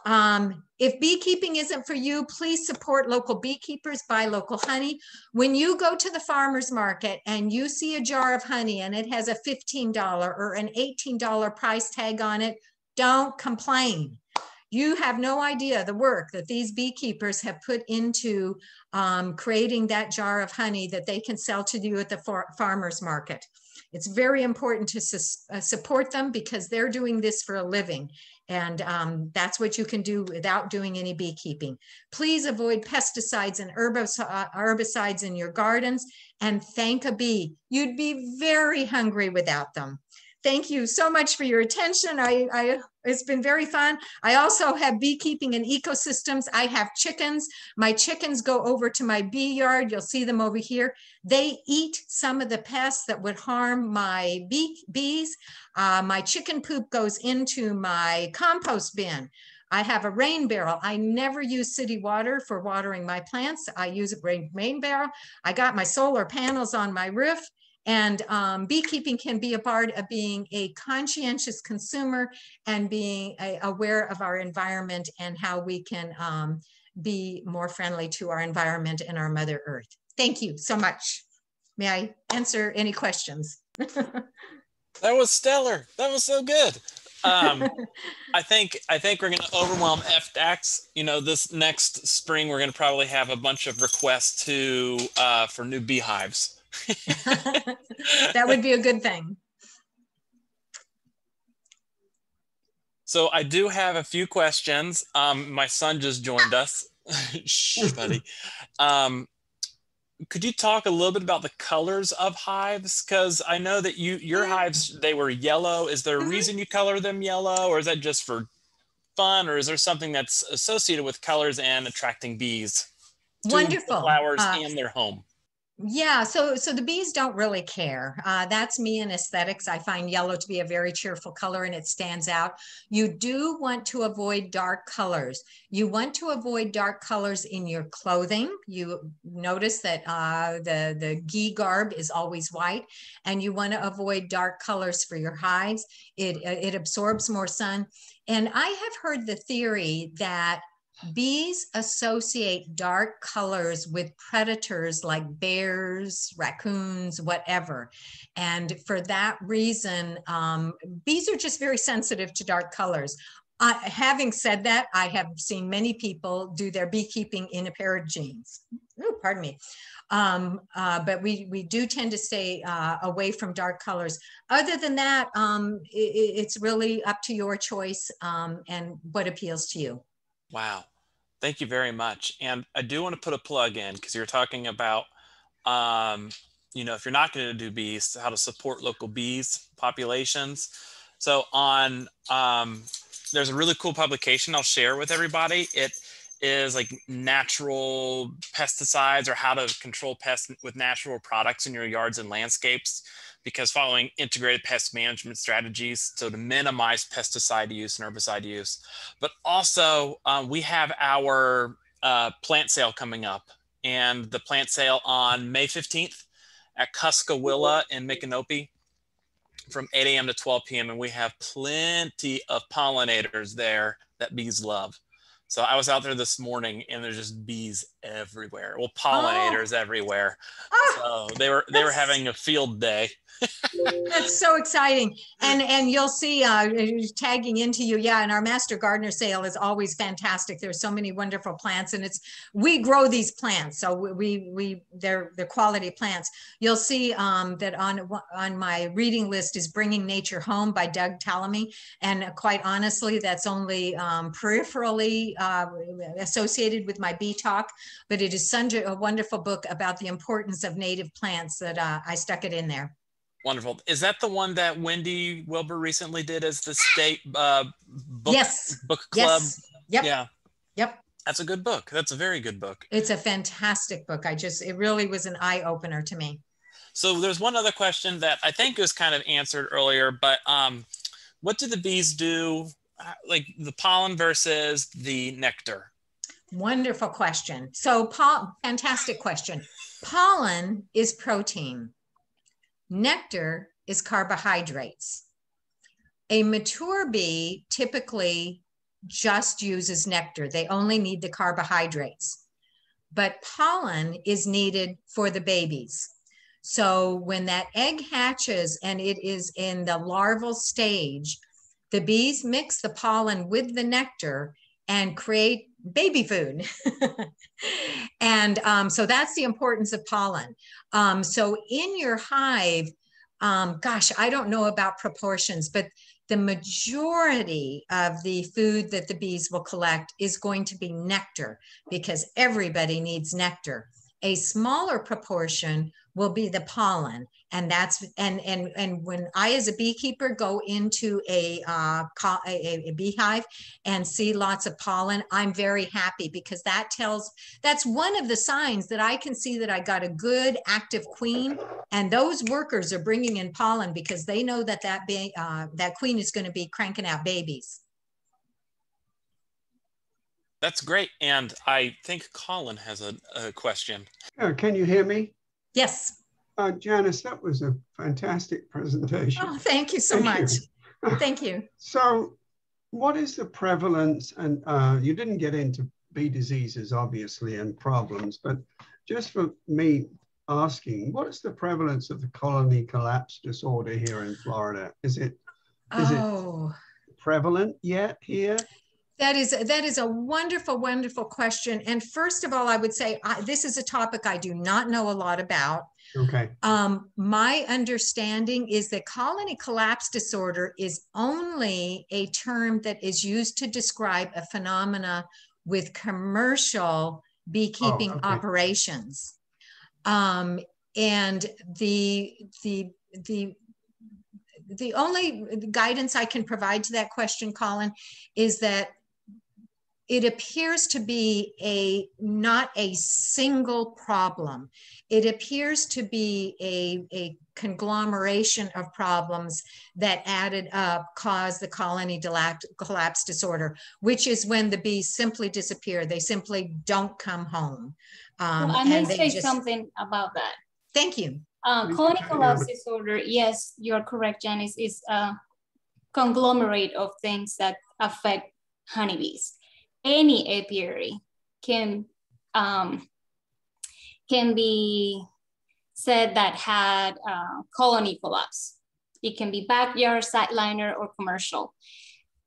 Um, if beekeeping isn't for you, please support local beekeepers, buy local honey. When you go to the farmer's market and you see a jar of honey and it has a $15 or an $18 price tag on it, don't complain. You have no idea the work that these beekeepers have put into um, creating that jar of honey that they can sell to you at the far farmer's market. It's very important to su uh, support them because they're doing this for a living. And um, that's what you can do without doing any beekeeping. Please avoid pesticides and uh, herbicides in your gardens and thank a bee. You'd be very hungry without them. Thank you so much for your attention. I, I, it's been very fun. I also have beekeeping and ecosystems. I have chickens. My chickens go over to my bee yard. You'll see them over here. They eat some of the pests that would harm my bee, bees. Uh, my chicken poop goes into my compost bin. I have a rain barrel. I never use city water for watering my plants. I use a rain, rain barrel. I got my solar panels on my roof. And um, beekeeping can be a part of being a conscientious consumer and being a, aware of our environment and how we can um, be more friendly to our environment and our Mother Earth. Thank you so much. May I answer any questions? (laughs) that was stellar. That was so good. Um, (laughs) I think I think we're going to overwhelm FDACS. You know, this next spring we're going to probably have a bunch of requests to uh, for new beehives. (laughs) that would be a good thing. So I do have a few questions. Um, my son just joined us. (laughs) Shh, buddy. Um, could you talk a little bit about the colors of hives? Because I know that you your hives they were yellow. Is there a mm-hmm. reason you color them yellow, or is that just for fun, or is there something that's associated with colors and attracting bees? Wonderful flowers uh, and their home. Yeah, so so the bees don't really care. Uh, that's me in aesthetics. I find yellow to be a very cheerful color and it stands out. You do want to avoid dark colors. You want to avoid dark colors in your clothing. You notice that uh, the the ghee garb is always white, and you want to avoid dark colors for your hives. It it absorbs more sun. And I have heard the theory that bees associate dark colors with predators like bears, raccoons, whatever. And for that reason, um, bees are just very sensitive to dark colors. Uh, having said that, I have seen many people do their beekeeping in a pair of jeans. Oh, pardon me. Um, uh, but we, we do tend to stay uh, away from dark colors. Other than that, um, it, it's really up to your choice um, and what appeals to you. Wow. Thank you very much. And I do want to put a plug in because you're talking about, um, you know, if you're not going to do bees, how to support local bees populations. So on, um, there's a really cool publication I'll share with everybody. It is like natural pesticides or how to control pests with natural products in your yards and landscapes because following integrated pest management strategies so to minimize pesticide use and herbicide use. But also um, we have our uh, plant sale coming up and the plant sale on may 15th at Cuscowilla in micanopy from 8 a.m to 12 p.m and we have plenty of pollinators there that bees love so I was out there this morning and there's just bees everywhere. Well, oh. pollinators oh. everywhere. Oh, so they were they were having a field day. That's so exciting. And and you'll see uh, tagging into you. Yeah, and our master gardener sale is always fantastic. There's so many wonderful plants and it's we grow these plants. So we we they're they're quality plants. You'll see um, that on on my reading list is Bringing Nature Home by Doug Tallamy. And quite honestly, that's only um, peripherally uh, associated with my bee talk, but it is such a wonderful book about the importance of native plants that uh, I stuck it in there. Wonderful. Is that the one that Wendy Wilber recently did as the state uh, book, yes. book club? Yes. Yep. Yeah. Yep. That's a good book. That's a very good book. It's a fantastic book. I just, it really was an eye opener to me. So there's one other question that I think was kind of answered earlier, but um, what do the bees do, uh, like the pollen versus the nectar? Wonderful question. So, Paul, fantastic question. Pollen is protein. Nectar is carbohydrates. A mature bee typically just uses nectar. They only need the carbohydrates. But pollen is needed for the babies. So when that egg hatches and it is in the larval stage, the bees mix the pollen with the nectar and create baby food. (laughs) and um, so that's the importance of pollen. Um, so in your hive, um, gosh, I don't know about proportions, but the majority of the food that the bees will collect is going to be nectar because everybody needs nectar. A smaller proportion will be the pollen and that's and and and when i as a beekeeper go into a uh, a, a beehive and see lots of pollen i'm very happy because that tells that's one of the signs that i can see that i got a good active queen. And those workers are bringing in pollen because they know that that ba- uh, that queen is going to be cranking out babies. That's great. And i think colin has a, a question. Uh, can you hear me? Yes. Uh, Janice, that was a fantastic presentation. Oh, thank you so thank much. You. (laughs) thank you. So, what is the prevalence? And uh, you didn't get into bee diseases, obviously, and problems, but just for me asking, what is the prevalence of the colony collapse disorder here in Florida? Is it is oh. it prevalent yet here? That is that is a wonderful, wonderful question. And first of all, I would say I, this is a topic I do not know a lot about. Okay. Um, my understanding is that colony collapse disorder is only a term that is used to describe a phenomena with commercial beekeeping oh, okay. operations. Um, and the the the the only guidance I can provide to that question, Colin, is that it appears to be a not a single problem. It appears to be a, a conglomeration of problems that added up caused the colony collapse disorder which is when the bees simply disappear. They simply don't come home. Um, well, i may say just... something about that. Thank you. Uh, colony collapse disorder yes you're correct janice is a conglomerate of things that affect honeybees any apiary can um, can be said that had uh, colony collapse. It can be backyard, sideliner, or commercial.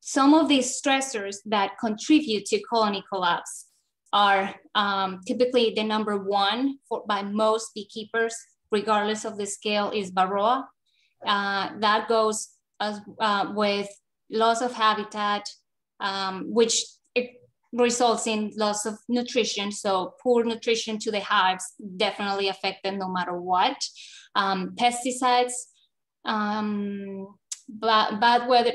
Some of these stressors that contribute to colony collapse are um, typically the number one for, by most beekeepers, regardless of the scale, is Varroa. Uh, that goes as, uh, with loss of habitat, um, which results in loss of nutrition. So poor nutrition to the hives definitely affect them no matter what. Um, pesticides, um, bad, bad weather,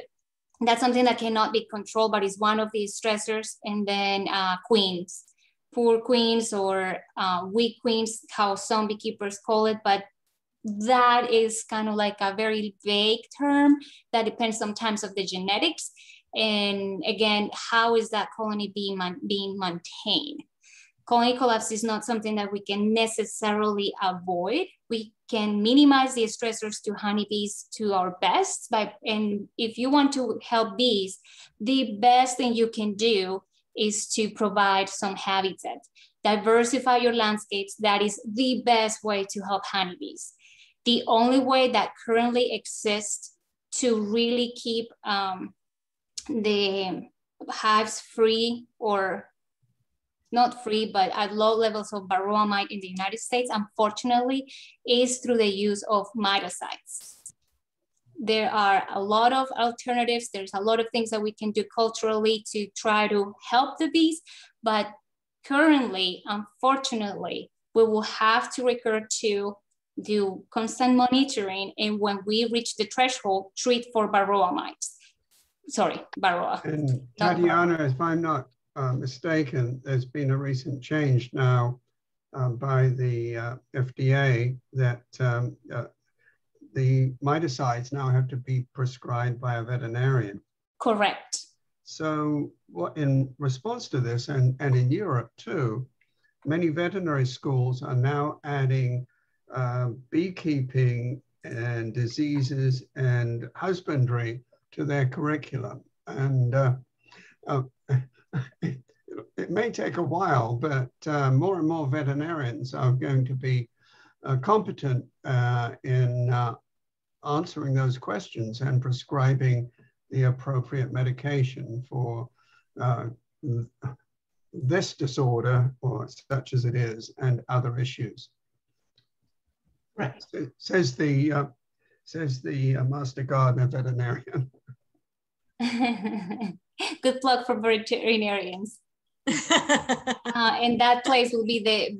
that's something that cannot be controlled, but is one of these stressors. And then uh, queens, poor queens or uh, weak queens, how some beekeepers call it, but that is kind of like a very vague term that depends sometimes of the genetics and again, how is that colony being, being maintained? Colony collapse is not something that we can necessarily avoid. We can minimize the stressors to honeybees to our best. By, and if you want to help bees, the best thing you can do is to provide some habitat. Diversify your landscapes. That is the best way to help honeybees. The only way that currently exists to really keep um, the hives free or not free, but at low levels of varroa mite in the United States, unfortunately, is through the use of miticides. There are a lot of alternatives. There's a lot of things that we can do culturally to try to help the bees, but currently, unfortunately, we will have to recur to do constant monitoring and when we reach the threshold, treat for varroa mites sorry, Varroa. And Tatiana, if I'm not uh, mistaken, there's been a recent change now uh, by the uh, FDA that um, uh, the miticides now have to be prescribed by a veterinarian. Correct. So what in response to this, and, and in Europe too, many veterinary schools are now adding uh, beekeeping and diseases and husbandry to their curriculum. And uh, uh, (laughs) it may take a while, but uh, more and more veterinarians are going to be uh, competent uh, in uh, answering those questions and prescribing the appropriate medication for this disorder, or such as it is, and other issues. Right. says the says the master gardener veterinarian. (laughs) (laughs) Good luck for veterinarians. (laughs) uh, and that place will be the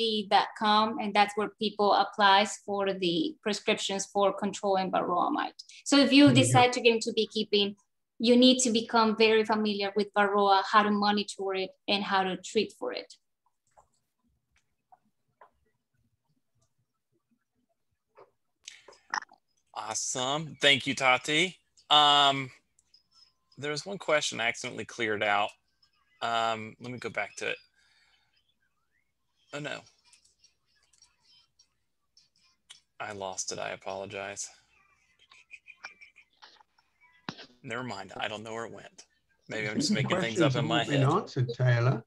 bbfd.com and that's where people applies for the prescriptions for controlling varroa mite so if you decide to get into beekeeping you need to become very familiar with varroa how to monitor it and how to treat for it awesome thank you tati um, was one question I accidentally cleared out. Um, let me go back to it. Oh no. I lost it. I apologize. Never mind. I don't know where it went. Maybe I'm just making things up in my head. Been answered, Taylor.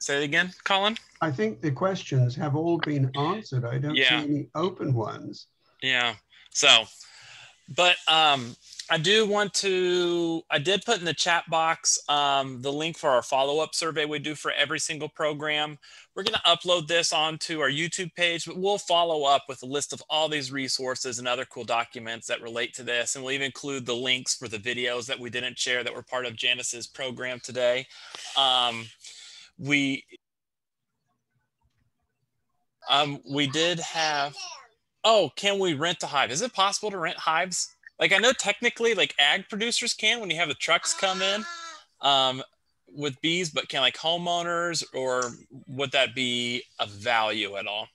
Say it again, Colin. I think the questions have all been answered. I don't yeah. see any open ones. Yeah. So, but um, I do want to, I did put in the chat box um, the link for our follow up survey we do for every single program. We're going to upload this onto our YouTube page, but we'll follow up with a list of all these resources and other cool documents that relate to this. And we'll even include the links for the videos that we didn't share that were part of Janice's program today. Um, we, um, we did have, oh, can we rent a hive? Is it possible to rent hives? like I know technically like ag producers can when you have the trucks come in um, with bees, but can like homeowners or would that be a value at all?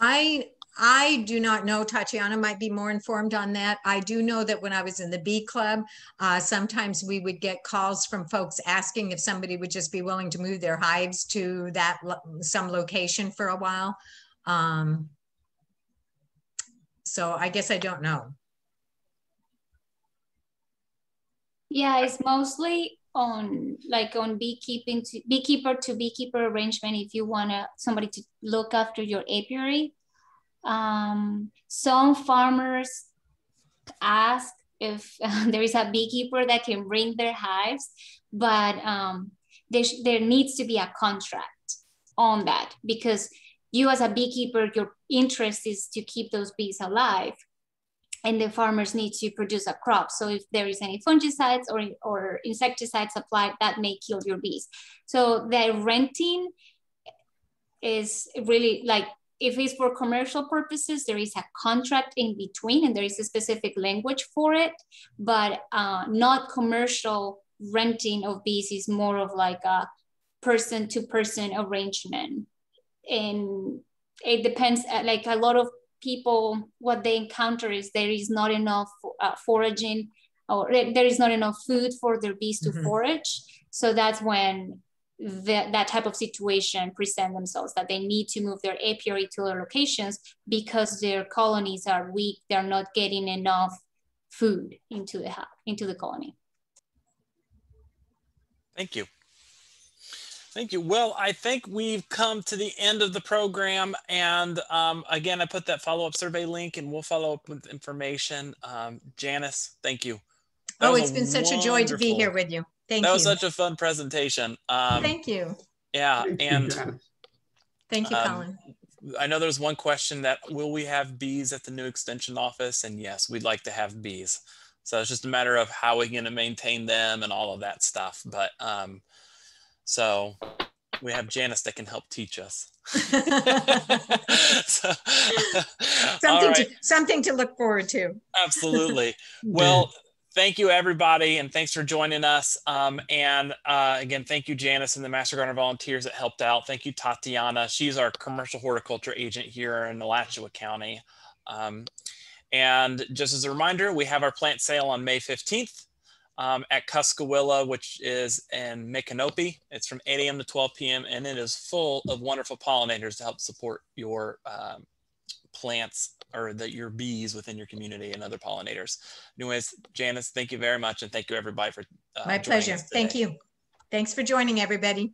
I I do not know. Tatiana might be more informed on that. I do know that when I was in the bee club, uh, sometimes we would get calls from folks asking if somebody would just be willing to move their hives to that lo some location for a while. Um, so I guess I don't know. Yeah, it's mostly on like on beekeeping to beekeeper to beekeeper arrangement if you want somebody to look after your apiary um, some farmers ask if (laughs) there is a beekeeper that can bring their hives but um, there, there needs to be a contract on that because you as a beekeeper your interest is to keep those bees alive and the farmers need to produce a crop. So if there is any fungicides or, or insecticides applied, that may kill your bees. So the renting is really like, if it's for commercial purposes, there is a contract in between and there is a specific language for it, but uh, not commercial renting of bees is more of like a person to person arrangement. And it depends, uh, like a lot of people what they encounter is there is not enough uh, foraging or there is not enough food for their bees to mm-hmm. forage. So that's when the, that type of situation present themselves that they need to move their apiary to other locations because their colonies are weak. They're not getting enough food into the into the colony. Thank you Thank you. Well, I think we've come to the end of the program. And um, again, I put that follow up survey link and we'll follow up with information. Um, Janice, thank you. That oh, it's been such a joy to be here with you. Thank that you. That was such a fun presentation. Um, thank you. Yeah. Thank and you, thank you um, Colin. I know there's one question that will we have bees at the new extension office? And yes, we'd like to have bees. So it's just a matter of how we're going to maintain them and all of that stuff. But um, so we have Janice that can help teach us. (laughs) so, (laughs) something, right. to, something to look forward to. Absolutely. (laughs) Well, thank you everybody and thanks for joining us um, and uh, again thank you janice and the master gardener volunteers that helped out thank you tatiana she's our commercial horticulture agent here in alachua county um, and just as a reminder we have our plant sale on may 15th um, at Cuscowilla, which is in Micanopy. It's from 8 a.m. to 12 p.m. and it is full of wonderful pollinators to help support your um, plants or the, your bees within your community and other pollinators. Anyways, Janice, thank you very much. And thank you everybody for uh, My pleasure. Thank you. Thanks for joining everybody.